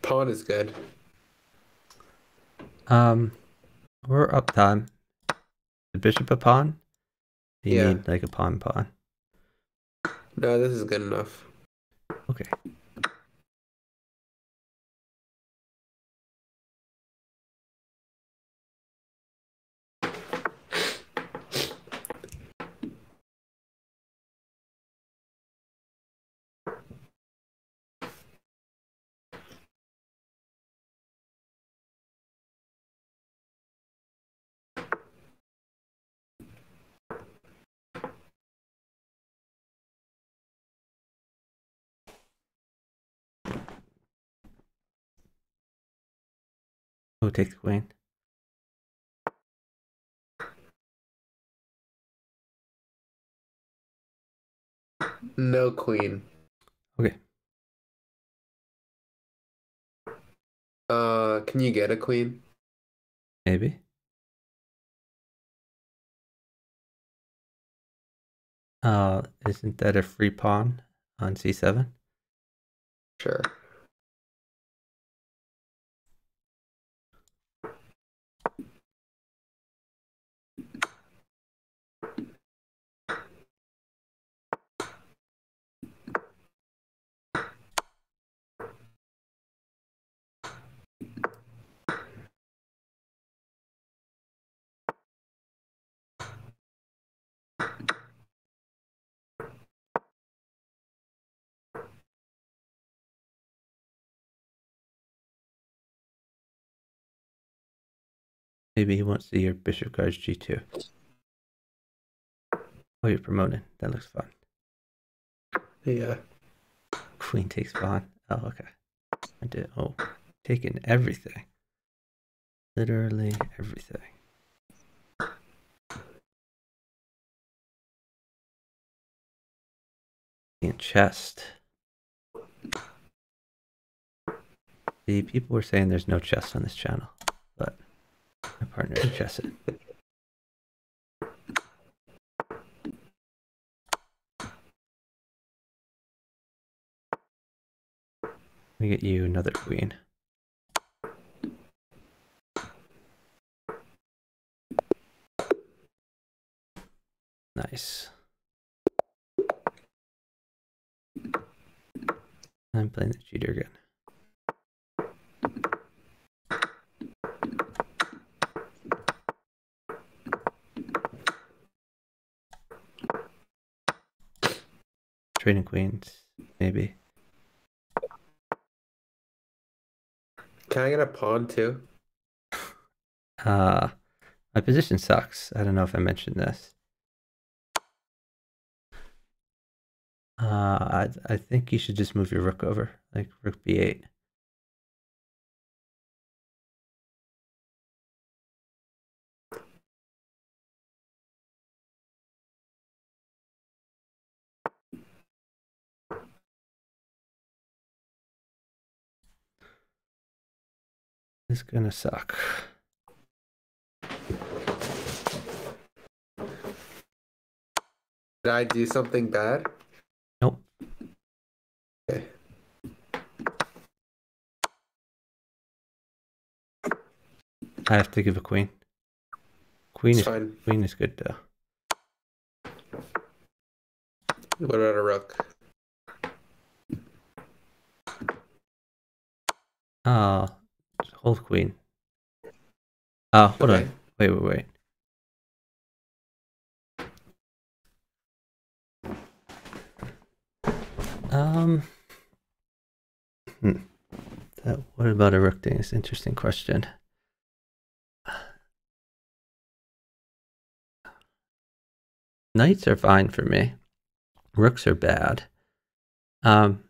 Speaker 2: Pawn is good.
Speaker 1: Um, we're up time. The bishop a pawn. Do you
Speaker 2: Yeah.
Speaker 1: need like a pawn pawn?
Speaker 2: No, this is good enough.
Speaker 1: Take the queen.
Speaker 2: No queen.
Speaker 1: Okay.
Speaker 2: Uh, can you get a queen?
Speaker 1: Maybe. Uh, isn't that a free pawn on c7?
Speaker 2: Sure.
Speaker 1: Maybe he wants to see your bishop guards g2. Oh, you're promoting. That looks fun.
Speaker 2: Yeah.
Speaker 1: Queen takes pawn. Oh, okay. I did. Oh, taking everything. Literally everything. In chest. See, people were saying there's no chest on this channel, my partner is chessing. We get you another queen. Nice. I'm playing the cheater again. Trading queens, maybe.
Speaker 2: Can I get a pawn too?
Speaker 1: Uh, my position sucks. I don't know if I mentioned this. Uh, I I think you should just move your rook over, like rook b8. It's gonna suck.
Speaker 2: Did I do something bad?
Speaker 1: Nope.
Speaker 2: Okay.
Speaker 1: I have to give a queen. Queen
Speaker 2: It's
Speaker 1: is
Speaker 2: fine.
Speaker 1: queen is good though.
Speaker 2: What about a rook?
Speaker 1: Oh, hold queen. Oh, hold
Speaker 2: Okay.
Speaker 1: on. Wait, wait, wait. Um. Hmm. That, what about a rook thing? It's an interesting question. Knights are fine for me. Rooks are bad. Um.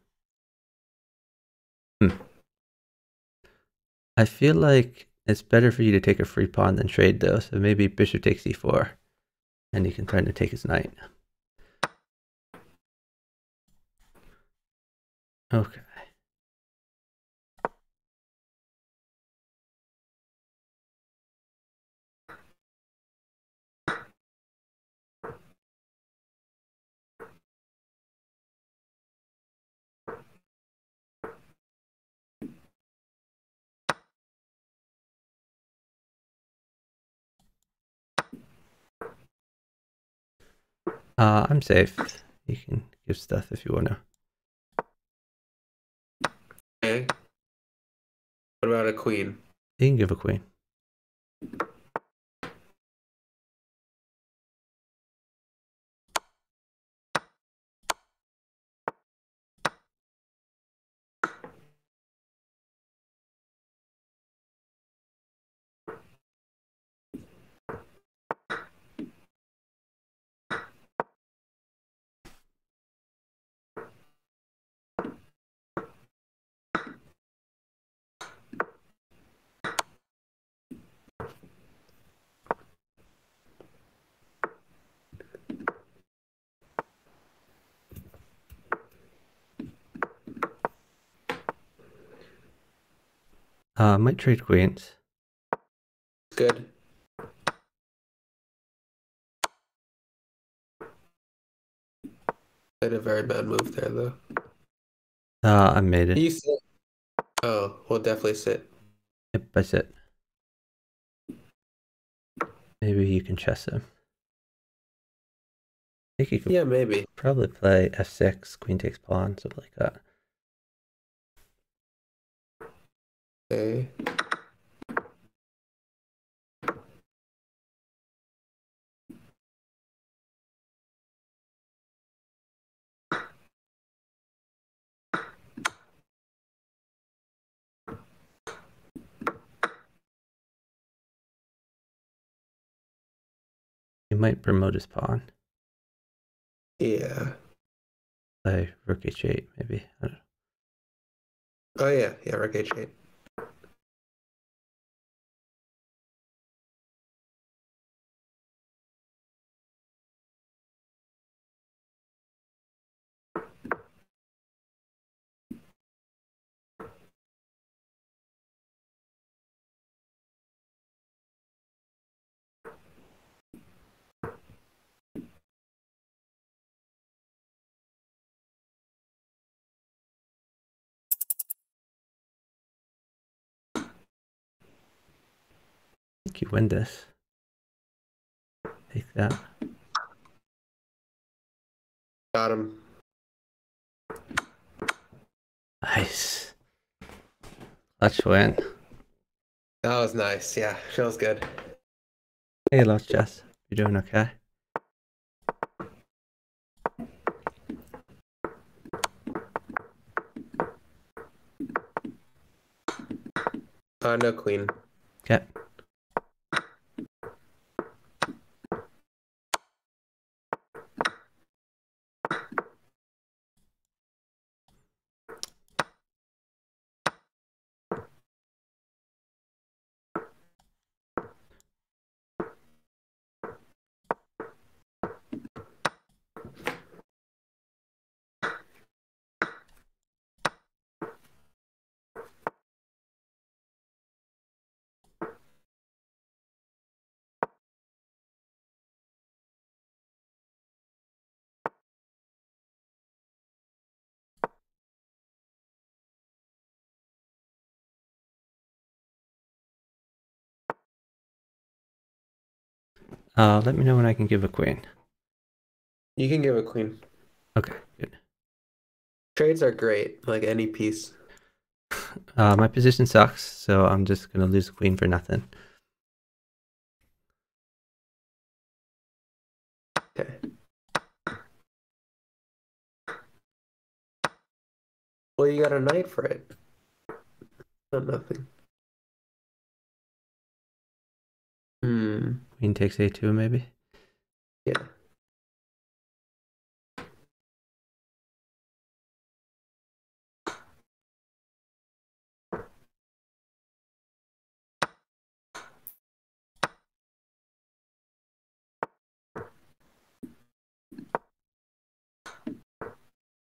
Speaker 1: I feel like it's better for you to take a free pawn than trade though, so maybe bishop takes e4, and he can try to take his knight. Okay. Uh, I'm safe. You can give stuff if you want to.
Speaker 2: Okay. What about a queen?
Speaker 1: You can give a queen. Uh, might trade queens.
Speaker 2: Good. Made a very bad move there, though.
Speaker 1: Uh, I made it.
Speaker 2: You sit. Oh, we'll definitely sit.
Speaker 1: Yep, I sit. Maybe you can chess him. I think you could
Speaker 2: Yeah, maybe.
Speaker 1: probably play f6, queen takes pawn, something like that.
Speaker 2: Okay.
Speaker 1: You might promote his pawn.
Speaker 2: Yeah.
Speaker 1: Play rook h8, maybe. I don't know.
Speaker 2: Oh yeah, yeah. Rook h8.
Speaker 1: Think you win this. Take that.
Speaker 2: Got him.
Speaker 1: Nice. Clutch win.
Speaker 2: That was nice. Yeah, feels good.
Speaker 1: Hey, Lost Jess. You doing okay?
Speaker 2: Uh, no queen.
Speaker 1: Okay. Uh, let me know when I can give a queen.
Speaker 2: You can give a queen.
Speaker 1: Okay, good.
Speaker 2: Trades are great, like any piece.
Speaker 1: Uh, my position sucks, so I'm just gonna lose the queen for nothing.
Speaker 2: Okay. Well, you got a knight for it. Not nothing. Hmm.
Speaker 1: Queen takes a2 maybe.
Speaker 2: Yeah.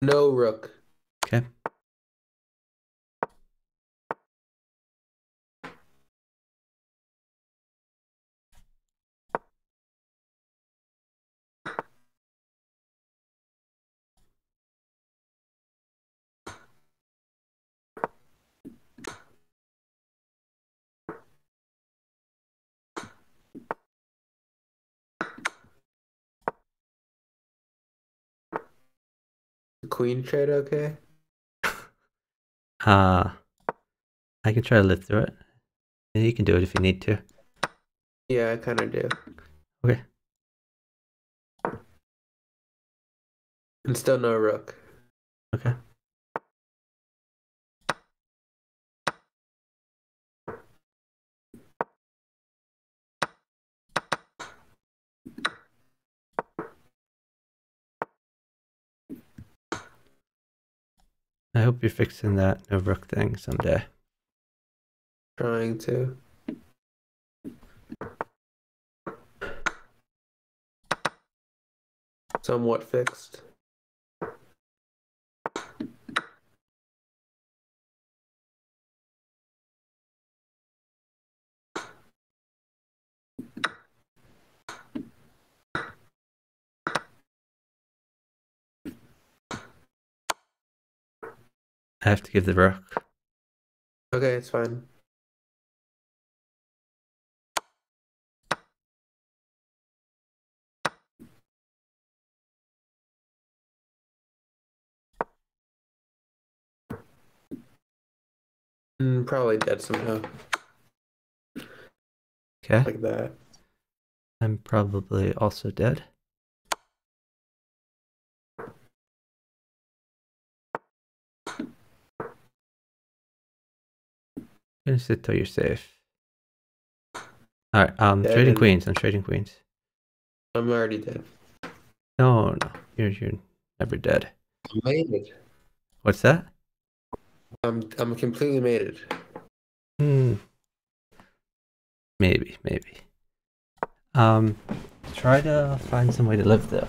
Speaker 2: No rook.
Speaker 1: Okay.
Speaker 2: Queen trade okay?
Speaker 1: Uh, I can try to live through it. You can do it if you need to.
Speaker 2: Yeah, I kind of do.
Speaker 1: Okay.
Speaker 2: And still no rook.
Speaker 1: Okay. I hope you're fixing that no rook thing someday.
Speaker 2: Trying to. Somewhat fixed.
Speaker 1: I have to give the rook.
Speaker 2: Okay, it's fine. Mm, probably dead somehow,
Speaker 1: Okay.
Speaker 2: like that.
Speaker 1: I'm probably also dead. Gonna sit till you're safe. Alright, um
Speaker 2: Dead
Speaker 1: trading queens, I'm trading queens.
Speaker 2: I'm already dead.
Speaker 1: No, no. You're you're never dead.
Speaker 2: I'm mated.
Speaker 1: What's that?
Speaker 2: I'm I'm completely mated.
Speaker 1: Hmm. Maybe, maybe. Um try to find some way to live though.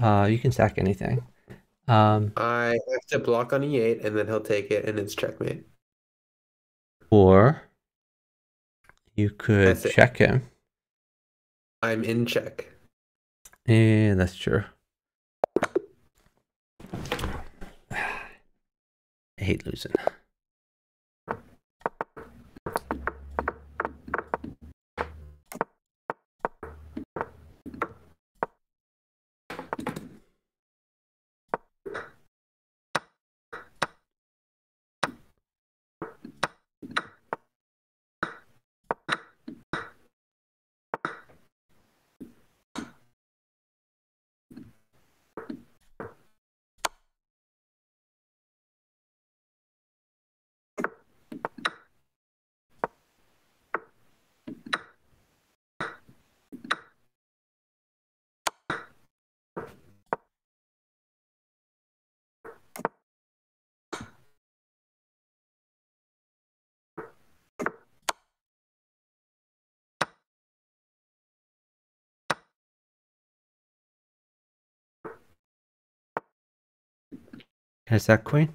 Speaker 1: Uh you can sack anything. Um
Speaker 2: I have to block on e8 and then he'll take it and it's checkmate.
Speaker 1: Or you could check him.
Speaker 2: I'm in check.
Speaker 1: Yeah, that's true. I hate losing. Can that queen?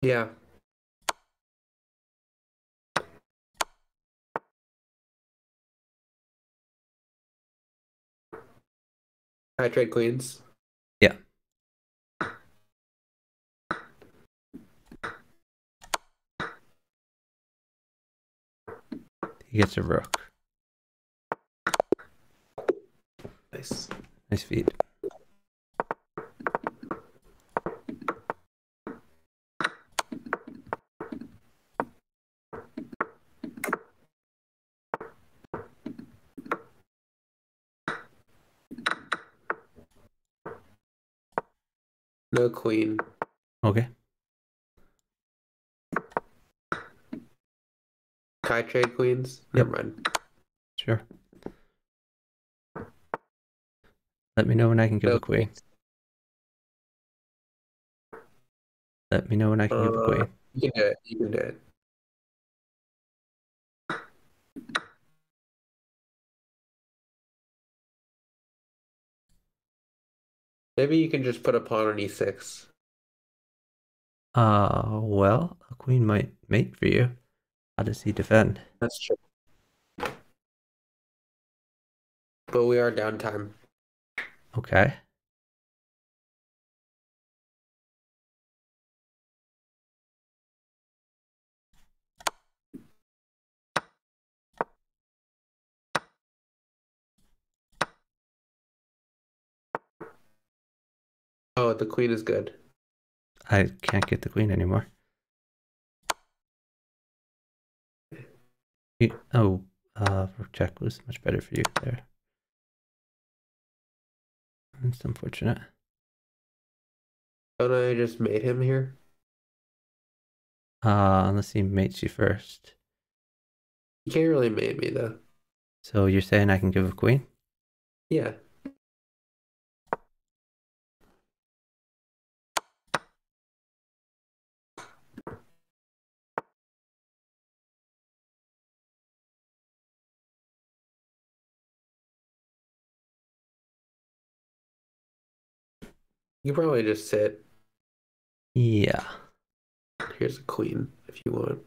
Speaker 2: Yeah. I trade queens.
Speaker 1: Yeah. He gets a rook.
Speaker 2: Nice.
Speaker 1: Nice feed.
Speaker 2: No queen.
Speaker 1: Okay.
Speaker 2: Kai trade queens?
Speaker 1: Yep.
Speaker 2: Never mind.
Speaker 1: Sure. Let me know when I can give
Speaker 2: No
Speaker 1: a queen. Let me know when I can give a
Speaker 2: Uh,
Speaker 1: queen.
Speaker 2: You can do it. You can do it. Maybe you can just put a pawn on E e6.
Speaker 1: Uh, well, a queen might mate for you. How does he defend?
Speaker 2: That's true. But we are downtime.
Speaker 1: Okay.
Speaker 2: Oh, the queen is good.
Speaker 1: I can't get the queen anymore. You- oh, uh, check was much better for you there. That's unfortunate.
Speaker 2: Don't I just made him here?
Speaker 1: Uh, unless he mates you first.
Speaker 2: You can't really mate me though.
Speaker 1: So you're saying I can give a queen?
Speaker 2: Yeah. You probably just sit.
Speaker 1: Yeah.
Speaker 2: Here's a queen if you want.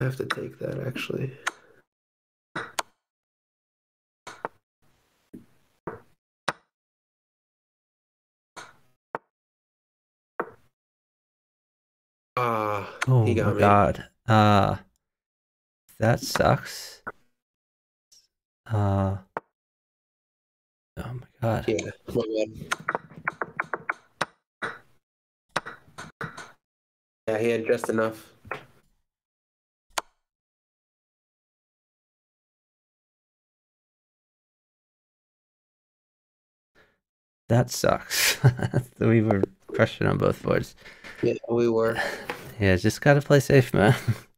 Speaker 2: I have to take that actually. Ah,
Speaker 1: Oh
Speaker 2: he got
Speaker 1: my
Speaker 2: me.
Speaker 1: god. Uh, that sucks. Uh, oh my god.
Speaker 2: Yeah, my bad. Yeah, he had just enough.
Speaker 1: That sucks. we were crushing on both boards.
Speaker 2: Yeah, we were.
Speaker 1: Yeah, just gotta play safe, man.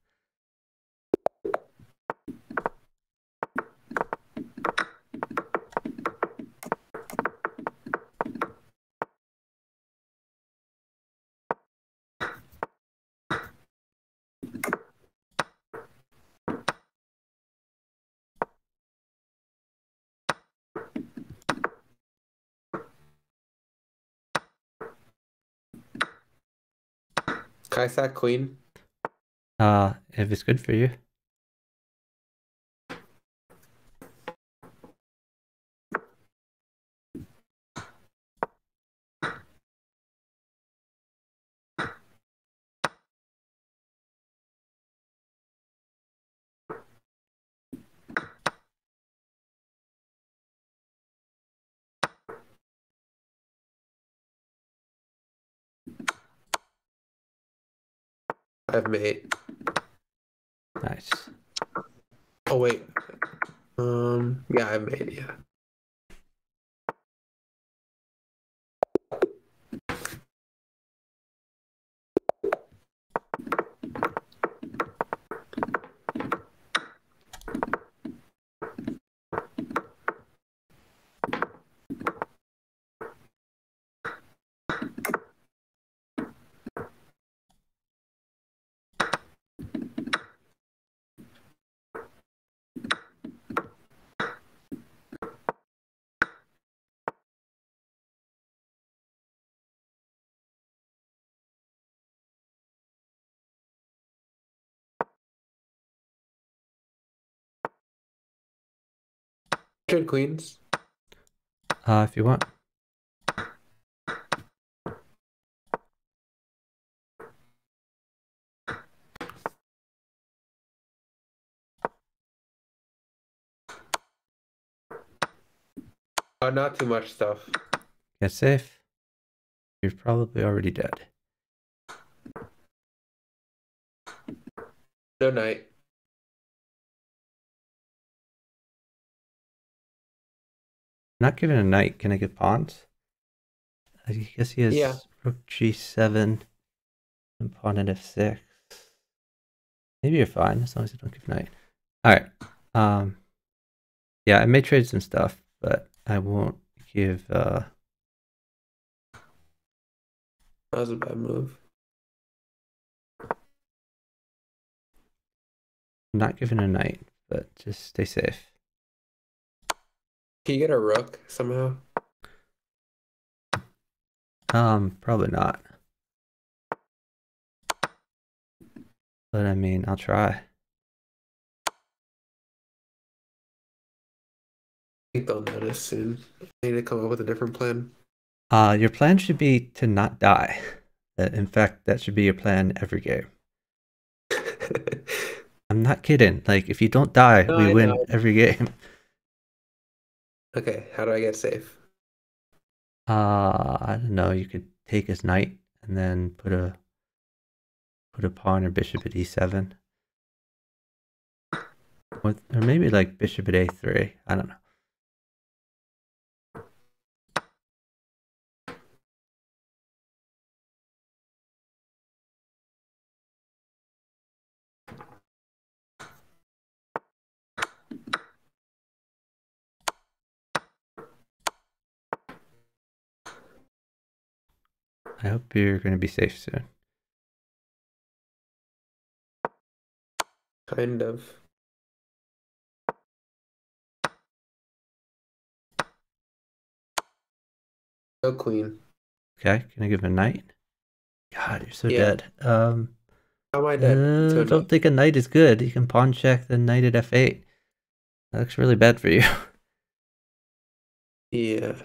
Speaker 2: Kaisak queen.
Speaker 1: Uh, if it's good for you.
Speaker 2: I've made.
Speaker 1: Nice.
Speaker 2: Oh wait. Um. Yeah, I've made. Yeah. Trade queens.
Speaker 1: Uh, if you want.
Speaker 2: Oh, not too much stuff.
Speaker 1: Get safe. You're probably already dead.
Speaker 2: No knight.
Speaker 1: Not given a knight, can I get pawns? I guess he has
Speaker 2: Yeah.
Speaker 1: rook g7 and pawn at f6. Maybe you're fine as long as you don't give knight. All right. Um, yeah, I may trade some stuff, but I won't give. Uh,
Speaker 2: That was a bad move.
Speaker 1: I'm not giving a knight, but just stay safe.
Speaker 2: Can you get a rook somehow?
Speaker 1: Um, probably not. But I mean, I'll try.
Speaker 2: I think they'll notice soon. I need to come up with a different plan.
Speaker 1: Uh, your plan should be to not die. That in fact, that should be your plan every game. I'm not kidding. Like, if you don't die,
Speaker 2: No,
Speaker 1: we
Speaker 2: I
Speaker 1: win
Speaker 2: know.
Speaker 1: every game.
Speaker 2: Okay, how do I get safe?
Speaker 1: Uh, I don't know. You could take his knight and then put a put a pawn or bishop at e7. With, or maybe like bishop at a3. I don't know. I hope you're going to be safe soon.
Speaker 2: Kind of. Go queen.
Speaker 1: Okay, can I give him a knight? God, you're so
Speaker 2: Yeah.
Speaker 1: dead. Um,
Speaker 2: How am I dead?
Speaker 1: uh,
Speaker 2: a
Speaker 1: don't think a knight is good. You can pawn check the knight at f8. That looks really bad for you.
Speaker 2: Yeah.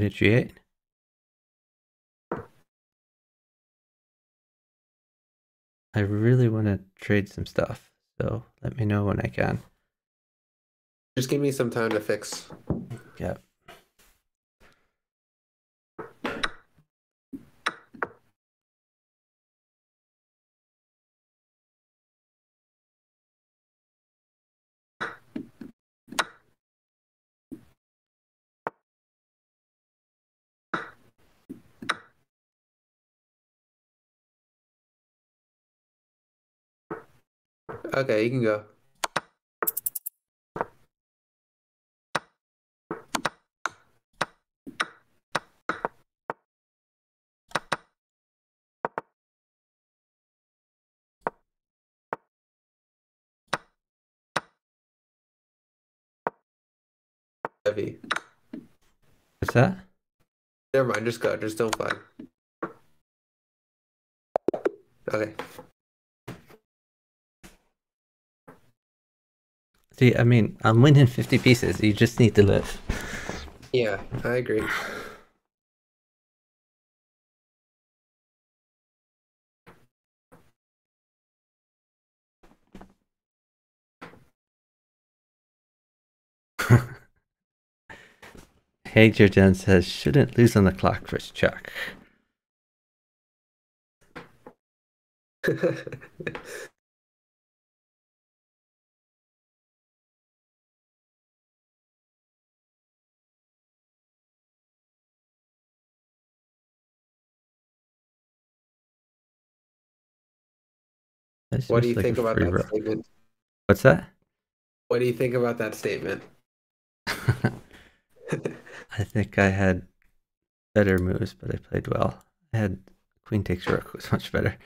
Speaker 1: G8. I really want to trade some stuff, so let me know when I can.
Speaker 2: Just give me some time to fix.
Speaker 1: Yep.
Speaker 2: Okay, you can go. Heavy.
Speaker 1: What's that?
Speaker 2: Never mind, just go. Just don't flag. Okay.
Speaker 1: See, I mean, I'm winning 50 pieces. You just need to live.
Speaker 2: Yeah, I agree.
Speaker 1: Hey, Jordan says, shouldn't lose on the clock for check.
Speaker 2: what do you
Speaker 1: like
Speaker 2: think about that statement?
Speaker 1: What's that?
Speaker 2: What do you think about that statement?
Speaker 1: I think I had better moves, but I played well. I had queen takes rook was much better.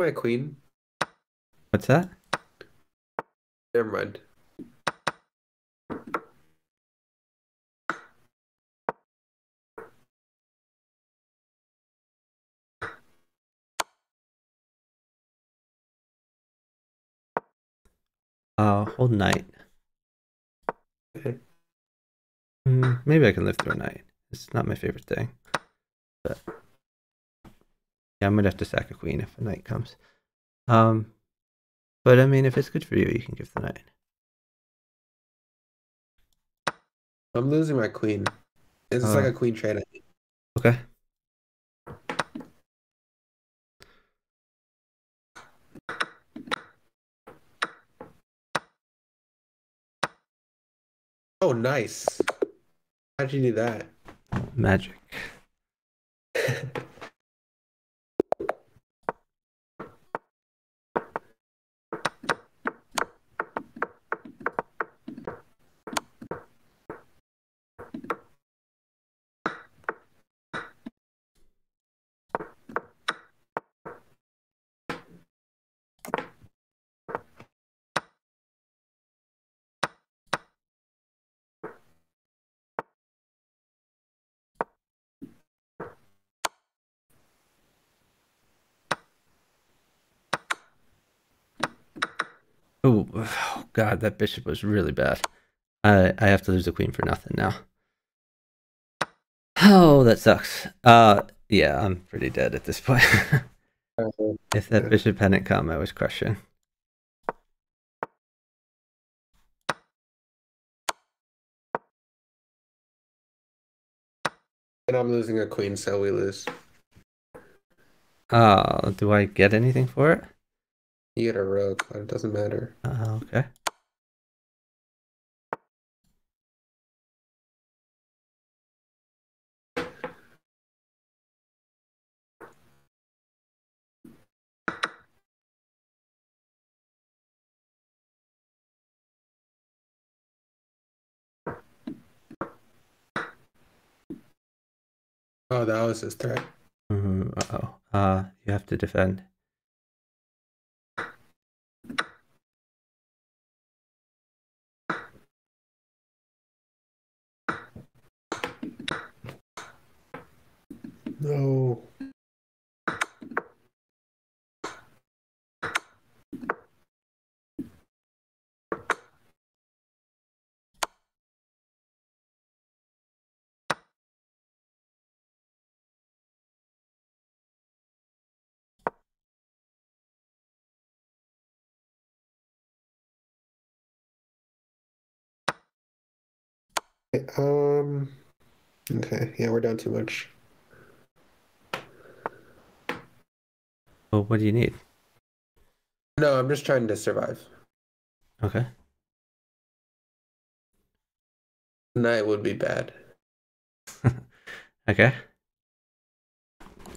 Speaker 2: My queen.
Speaker 1: What's that?
Speaker 2: Never mind.
Speaker 1: Uh, hold knight.
Speaker 2: Okay.
Speaker 1: Hmm, maybe I can live through a knight. It's not my favorite thing. But yeah, I'm gonna have to sack a queen if a knight comes. Um, but I mean, if it's good for you, you can give the knight.
Speaker 2: I'm losing my queen. It's like
Speaker 1: Uh.
Speaker 2: a queen trade.
Speaker 1: Okay.
Speaker 2: Oh, nice. How'd you do that?
Speaker 1: Magic. Oh, oh god, that bishop was really bad. I I have to lose a queen for nothing now. Oh, that sucks. Uh yeah, I'm pretty dead at this point. If that bishop hadn't come, I was crushing.
Speaker 2: and I'm losing a queen, so we lose.
Speaker 1: Uh, do I get anything for it?
Speaker 2: You get a rook, but it doesn't matter.
Speaker 1: Uh, okay.
Speaker 2: Oh, that was his threat.
Speaker 1: Mm, uh-oh. Uh, you have to defend.
Speaker 2: No. Um. Okay. Yeah, we're down too much.
Speaker 1: Well, what do you need?
Speaker 2: No, I'm just trying to survive.
Speaker 1: Okay.
Speaker 2: Knight would be bad.
Speaker 1: Okay.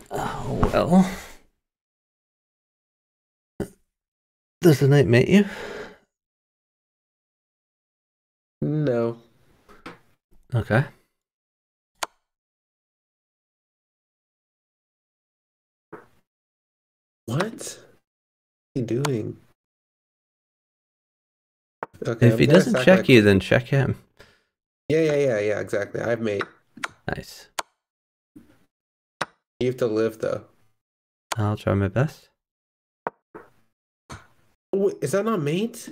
Speaker 1: Oh, well. Does the knight mate you?
Speaker 2: No.
Speaker 1: Okay.
Speaker 2: What? What are you doing? Okay.
Speaker 1: if
Speaker 2: I'm
Speaker 1: he doesn't check
Speaker 2: my-
Speaker 1: you, then check him.
Speaker 2: Yeah, yeah, yeah, yeah. Exactly. I've made.
Speaker 1: Nice.
Speaker 2: You have to live though.
Speaker 1: I'll try my best.
Speaker 2: Wait, is that not mate?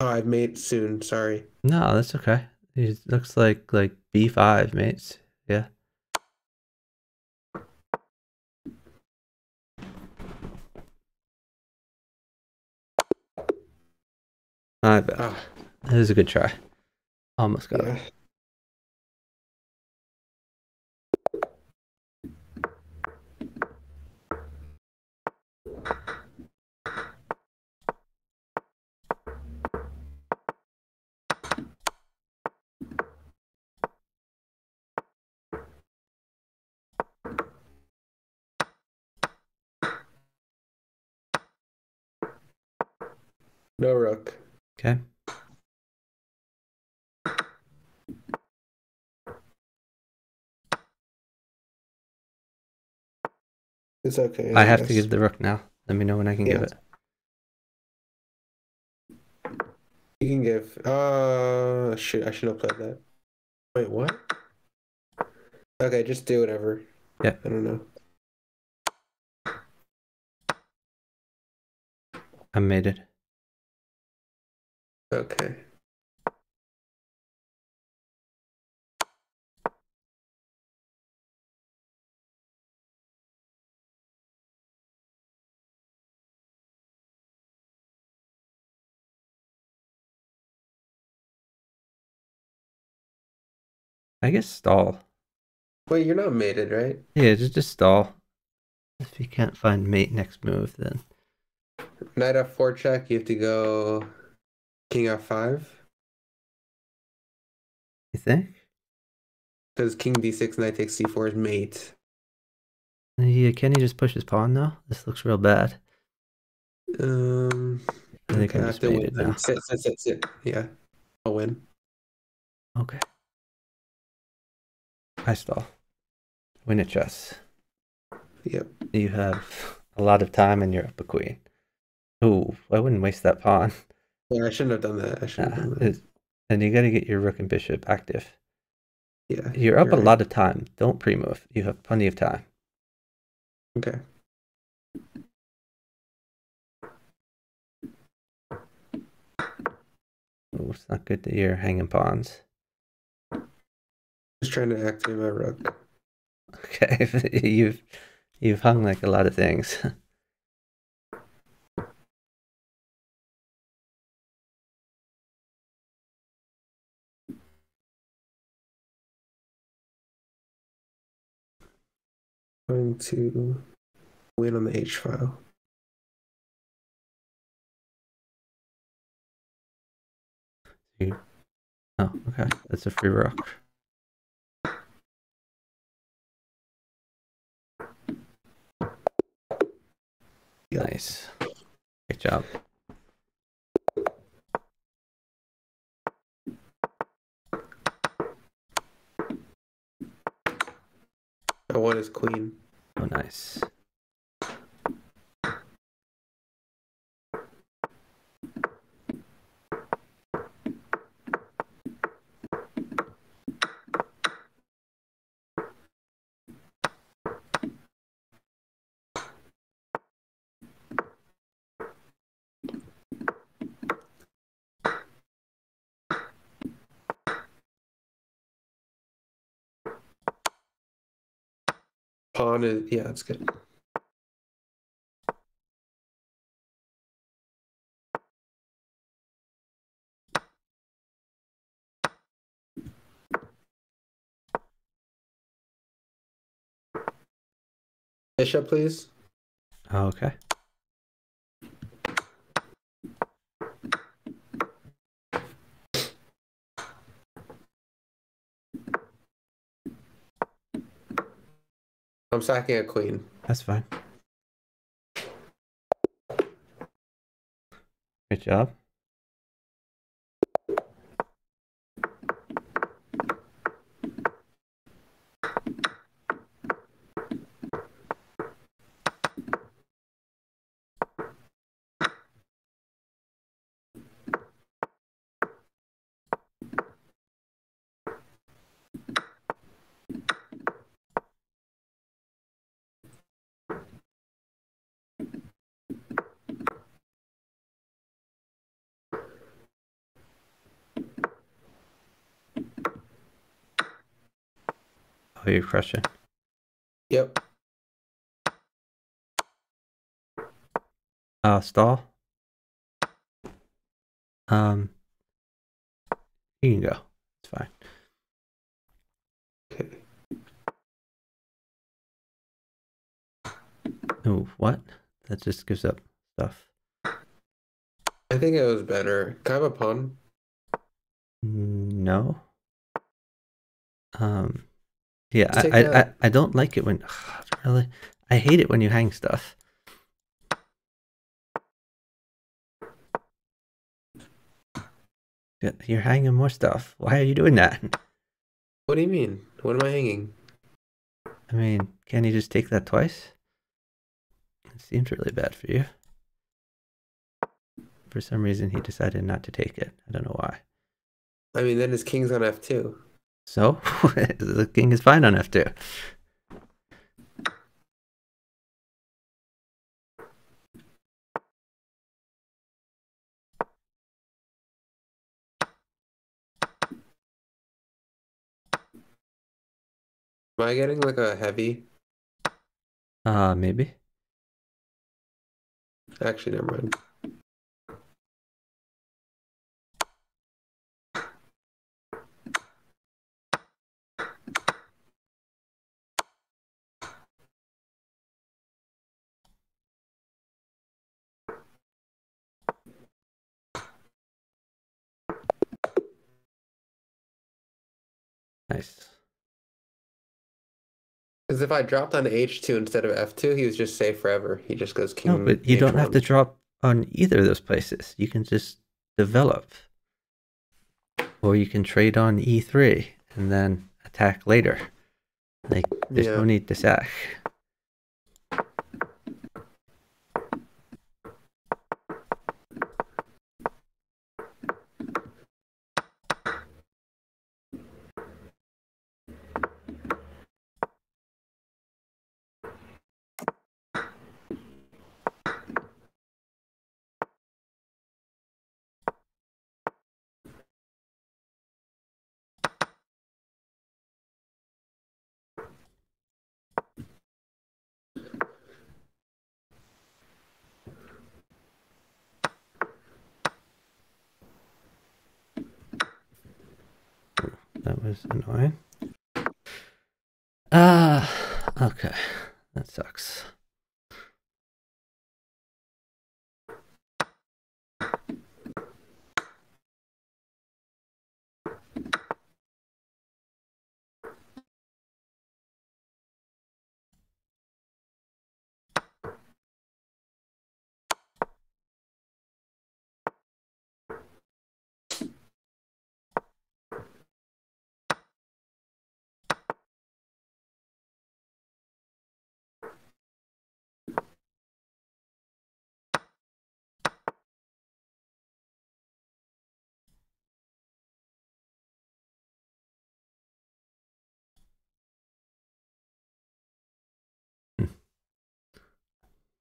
Speaker 2: Oh, I've made soon. Sorry.
Speaker 1: No, that's okay. He looks like like B five mates. Yeah. I bet.
Speaker 2: Ah,
Speaker 1: That was a good try. Almost got it.
Speaker 2: No rook.
Speaker 1: Okay.
Speaker 2: It's okay.
Speaker 1: I have to give the rook now. Let me know when I can give it.
Speaker 2: You can give. Uh, shoot, I should have played that. Wait, what? Okay, just do whatever.
Speaker 1: Yeah.
Speaker 2: I don't know.
Speaker 1: I made it.
Speaker 2: Okay.
Speaker 1: I guess stall.
Speaker 2: Wait, you're not mated, right?
Speaker 1: Yeah, just just stall. If you can't find mate next move, then
Speaker 2: Knight f4 check. You have to go king f5
Speaker 1: you think?
Speaker 2: because king d6 knight takes c4 is mate.
Speaker 1: Yeah, can he just push his pawn now? This looks real bad.
Speaker 2: Um,
Speaker 1: I think
Speaker 2: okay, I have
Speaker 1: just
Speaker 2: to win.
Speaker 1: mated
Speaker 2: then.
Speaker 1: now.
Speaker 2: Sit, sit, sit, sit. Yeah, I'll win.
Speaker 1: Okay. I stall. Win a chess.
Speaker 2: Yep.
Speaker 1: You have a lot of time and you're up a queen. Ooh, I wouldn't waste that pawn.
Speaker 2: Yeah, I shouldn't have done that. I shouldn't have done uh,
Speaker 1: that. and you got to get your rook and bishop active.
Speaker 2: Yeah.
Speaker 1: You're up a
Speaker 2: right.
Speaker 1: lot of time. Don't pre-move. You have plenty of time.
Speaker 2: Okay.
Speaker 1: Ooh, it's not good that you're hanging pawns.
Speaker 2: Just trying to activate my rook.
Speaker 1: Okay, you've you've hung like a lot of things.
Speaker 2: Going to win on the H file.
Speaker 1: Oh, okay. That's a free rook.
Speaker 2: Yep.
Speaker 1: Nice. Great job.
Speaker 2: I won his queen.
Speaker 1: Oh, nice.
Speaker 2: Pawn is yeah, that's good. Bishop, please.
Speaker 1: Okay.
Speaker 2: I'm sacking a queen.
Speaker 1: That's fine. Good job. Oh, you're crushing.
Speaker 2: Yep.
Speaker 1: Uh, stall. Um, you can go. It's fine.
Speaker 2: Okay.
Speaker 1: Oh, what? That just gives up stuff.
Speaker 2: I think it was better. Can I have a pun?
Speaker 1: No. Um, yeah, I, I, I. I don't like it when, really, I hate it when you hang stuff. You're hanging more stuff. Why are you doing that?
Speaker 2: What do you mean? What am I hanging?
Speaker 1: I mean, can't you just take that twice? It seems really bad for you. For some reason, he decided not to take it. I don't know why.
Speaker 2: I mean, then his king's on f2.
Speaker 1: So, the king is fine on f2.
Speaker 2: Am I getting like a heavy?
Speaker 1: Uh, maybe.
Speaker 2: Actually, never mind.
Speaker 1: Nice.
Speaker 2: Because if I dropped on h2 instead of f2, he was just safe forever. He just goes king.
Speaker 1: No, but you don't have to drop on either of those places. You can just develop. Or you can trade on e3 and then attack later. Like, there's
Speaker 2: Yeah.
Speaker 1: no need to sack. That was annoying.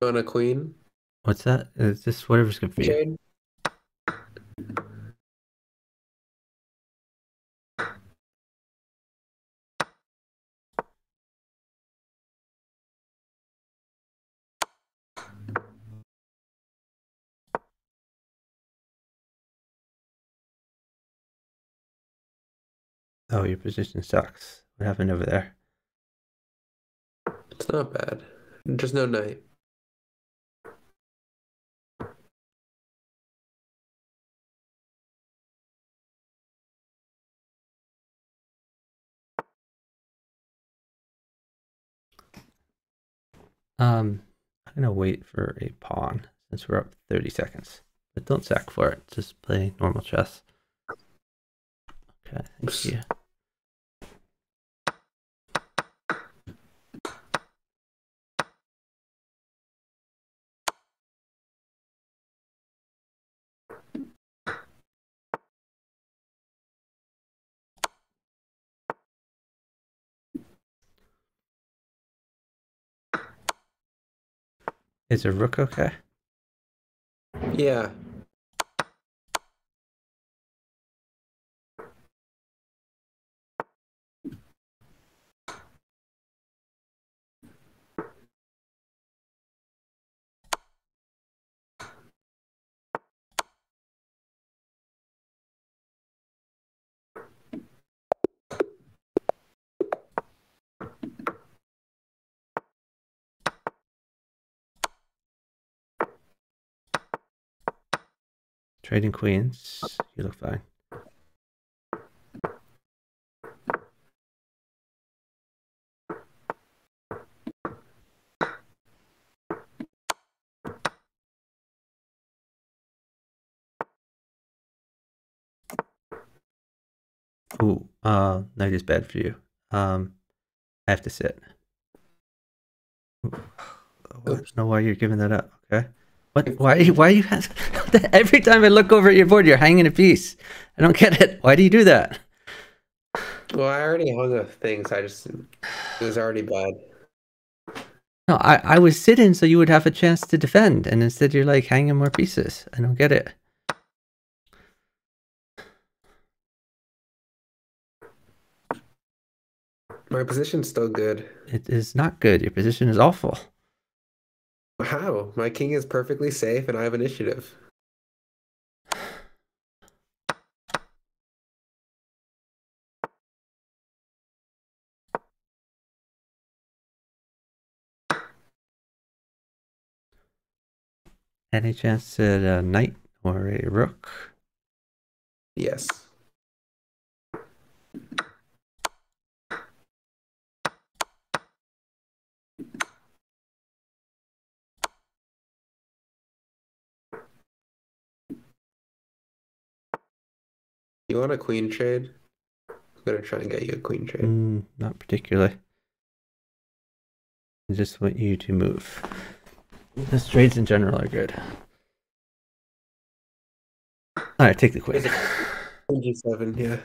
Speaker 2: On a queen.
Speaker 1: What's that? Is this whatever's good for you? Oh, your position sucks. What happened over there?
Speaker 2: It's not bad. Just no knight.
Speaker 1: Um, I'm gonna wait for a pawn since we're up 30 seconds. But don't sack for it. Just play normal chess. Okay, thank you. Is a rook okay?
Speaker 2: Yeah.
Speaker 1: Trading queens. You look fine. Ooh, uh, knight is bad for you. Um, I have to sit. Ooh, I don't know why you're giving that up. Okay. What? Why? are you- Why you? Every time I look over at your board, you're hanging a piece. I don't get it. Why do you do that?
Speaker 2: Well, I already hung a thing, so I just it was already bad.
Speaker 1: No, I, I was sitting so you would have a chance to defend, and instead you're like hanging more pieces. I don't get it.
Speaker 2: My position's still good.
Speaker 1: It is not good. Your position is awful.
Speaker 2: How? My king is perfectly safe, and I have initiative.
Speaker 1: Any chance at a knight or a rook?
Speaker 2: Yes. You want a queen trade? I'm gonna try and get you a queen trade.
Speaker 1: Mm, not particularly. I just want you to move. The trades in general are good. All right, take the queen.
Speaker 2: Is Queen G7, yeah.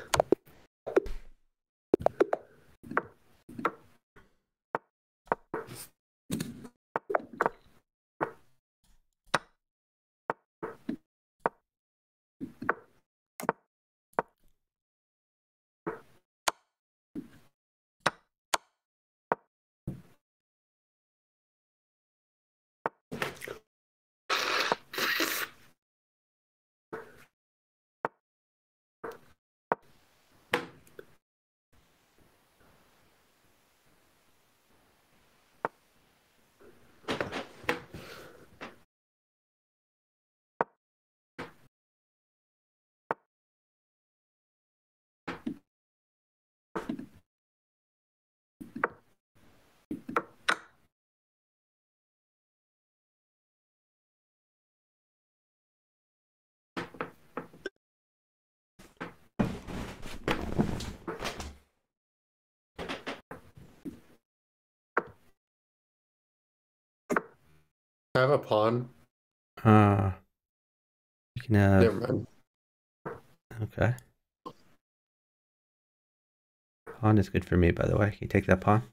Speaker 2: I have a pawn.
Speaker 1: Uh, you can have.
Speaker 2: Never mind.
Speaker 1: Okay. Pawn is good for me, by the way. Can you take that pawn?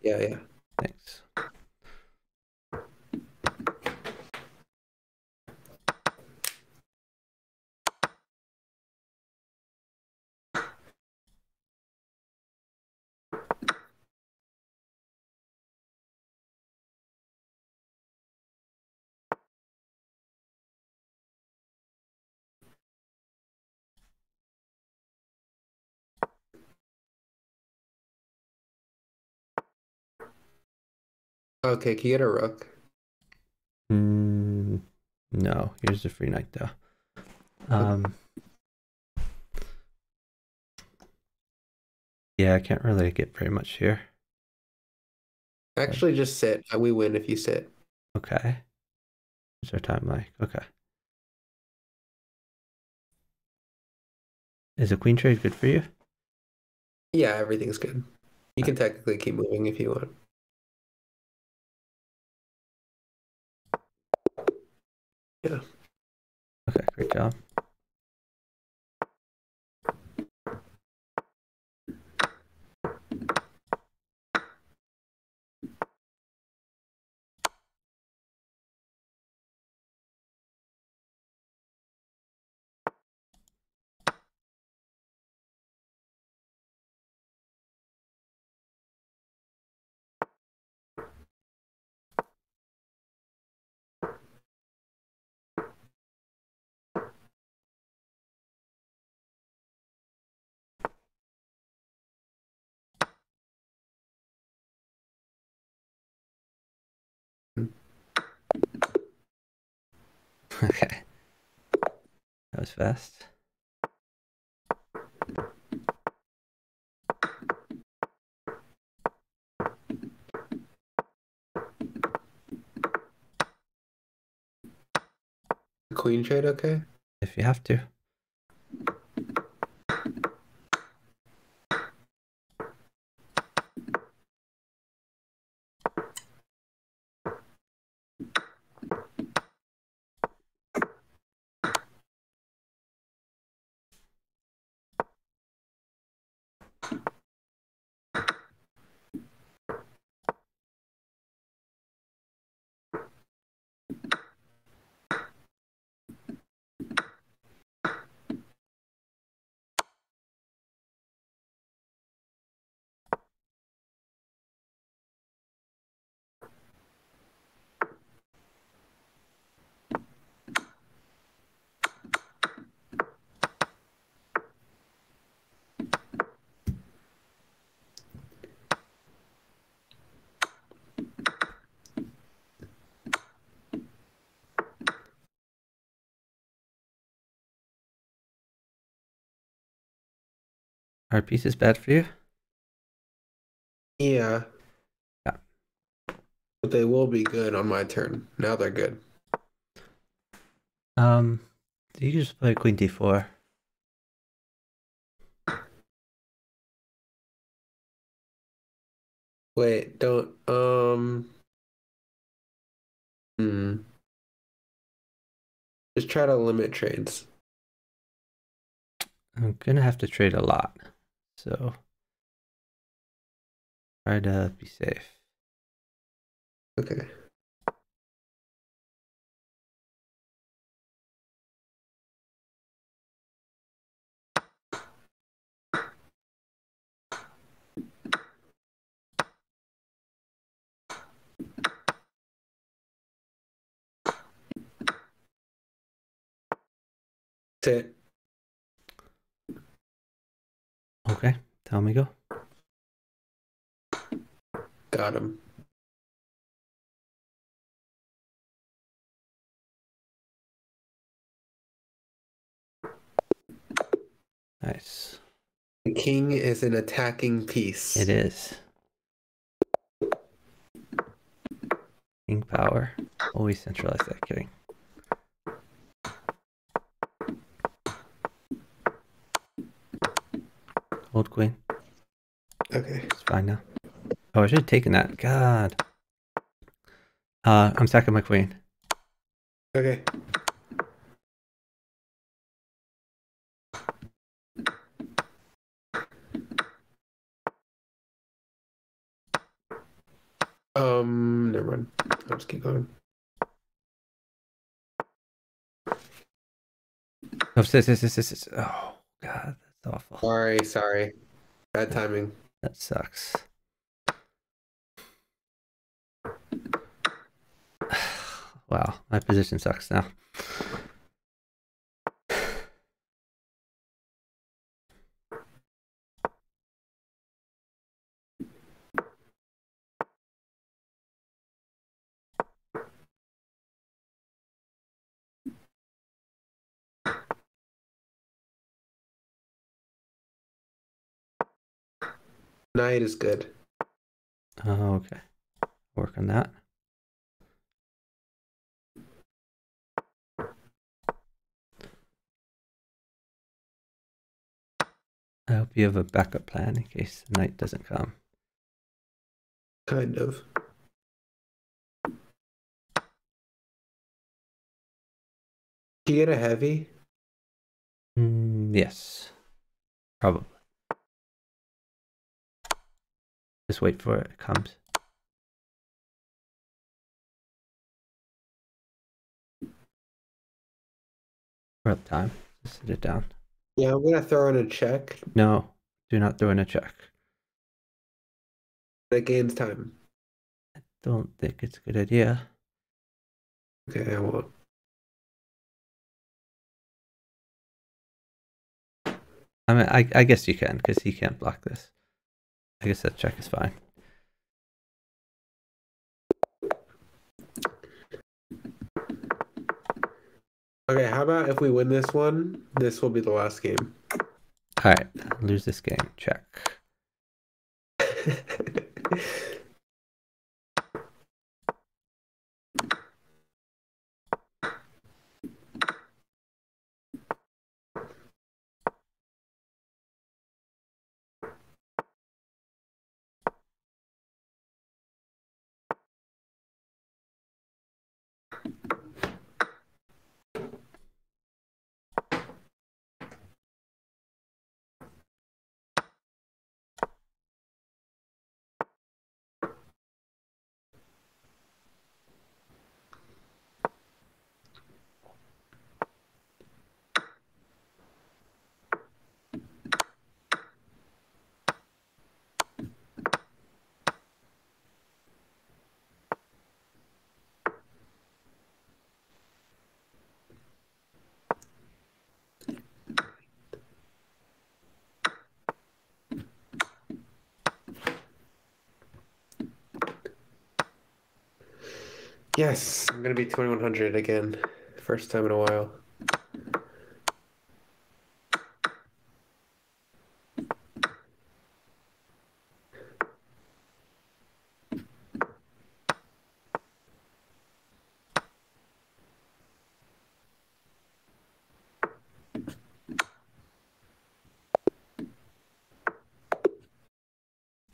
Speaker 2: Yeah, yeah.
Speaker 1: Thanks.
Speaker 2: Okay, can you get a rook?
Speaker 1: Mm, no, here's the free knight though. Um, yeah, I can't really get very much here.
Speaker 2: Actually, just sit. Uh, We win if you sit.
Speaker 1: Okay. What's our time like? Okay. Is a queen trade good for you?
Speaker 2: Yeah, everything's good. You can technically keep moving if you want.
Speaker 1: Okay, great job. Okay. That was fast.
Speaker 2: Queen trade, okay?
Speaker 1: If you have to. Are pieces bad for you?
Speaker 2: Yeah.
Speaker 1: Yeah.
Speaker 2: But they will be good on my turn. Now they're good.
Speaker 1: Um, you just play queen d4.
Speaker 2: Wait, don't um Hmm. Just try to limit trades.
Speaker 1: I'm gonna have to trade a lot, so try to be safe.
Speaker 2: Okay. It.
Speaker 1: Okay, tell me go.
Speaker 2: Got him.
Speaker 1: Nice.
Speaker 2: The king is an attacking piece.
Speaker 1: It is. King power. Always centralize that king. Hold queen.
Speaker 2: Okay.
Speaker 1: It's fine now. Oh, I should have taken that. God. Uh, I'm sacking my queen.
Speaker 2: Okay. Um, never mind. I'll just keep going.
Speaker 1: Oh, sis, sis, sis, sis, sis. Oh, God, that's awful.
Speaker 2: Sorry, sorry. Bad timing.
Speaker 1: That sucks. wow, my position sucks now.
Speaker 2: Knight is good.
Speaker 1: Oh, okay. Work on that. I hope you have a backup plan in case the knight doesn't come.
Speaker 2: Kind of. Can you get a heavy?
Speaker 1: Mm, yes, probably. Just wait for it. It comes. We're up time. Just sit it down.
Speaker 2: Yeah, I'm gonna throw in a check.
Speaker 1: No, do not throw in a check.
Speaker 2: That gains time.
Speaker 1: I don't think it's a good idea.
Speaker 2: Okay, I won't.
Speaker 1: I mean, I, I guess you can because he can't block this. I guess that check is fine.
Speaker 2: Okay, how about if we win this one, this will be the last game.
Speaker 1: All right, lose this game. Check.
Speaker 2: Yes, I'm gonna be 2100 again. First time in a while.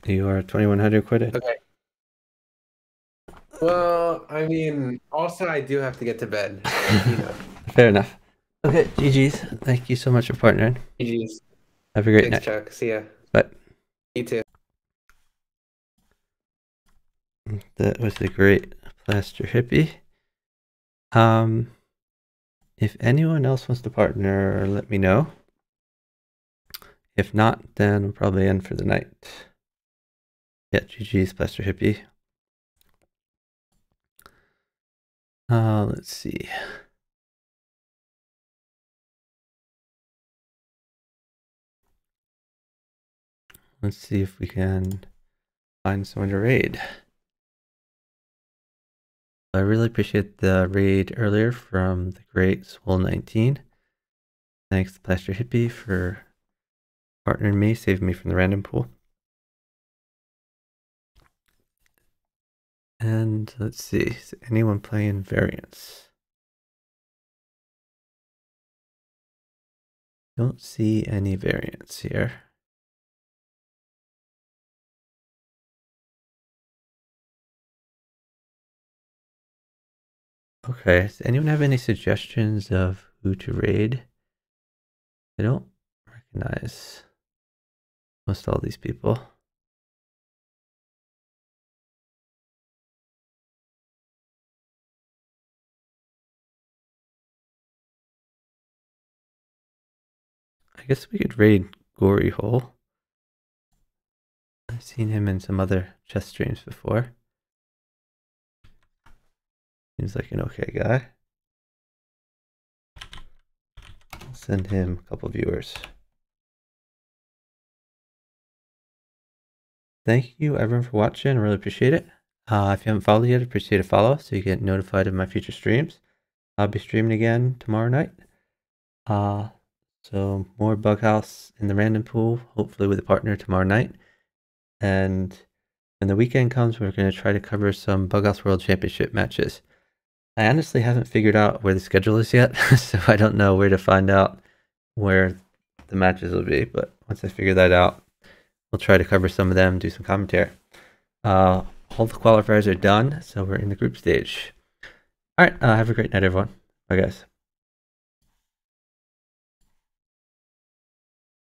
Speaker 1: You are 2100 quit it?
Speaker 2: Okay. Well, I mean, also I do have to get to bed. You know.
Speaker 1: Fair enough. Okay, GG's. Thank you so much for partnering.
Speaker 2: GG's.
Speaker 1: Have a great
Speaker 2: Thanks,
Speaker 1: night.
Speaker 2: Chuck. See ya.
Speaker 1: Bye.
Speaker 2: You too.
Speaker 1: That was a great Plasterhippy. Um, if anyone else wants to partner, let me know. If not, then we'll probably end for the night. Yeah, GG's Plasterhippy. Uh, let's see. Let's see if we can find someone to raid. I really appreciate the raid earlier from the great Swole19. Thanks to Plasterhippy for partnering me, saving me from the random pool. And let's see, is anyone playing variants? Don't see any variants here. Okay, does anyone have any suggestions of who to raid? I don't recognize most all these people. I guess we could raid Gory Hole. I've seen him in some other chess streams before. Seems like an okay guy. I'll send him a couple viewers. Thank you everyone for watching. I really appreciate it. Uh, if you haven't followed yet, appreciate a follow so you get notified of my future streams. I'll be streaming again tomorrow night. Uh, so more Bughouse in the random pool, hopefully with a partner tomorrow night. And when the weekend comes, we're going to try to cover some Bughouse World Championship matches. I honestly haven't figured out where the schedule is yet, so I don't know where to find out where the matches will be. But once I figure that out, we'll try to cover some of them, do some commentary. Uh, all the qualifiers are done, so we're in the group stage. All right, uh, have a great night, everyone. Bye, guys.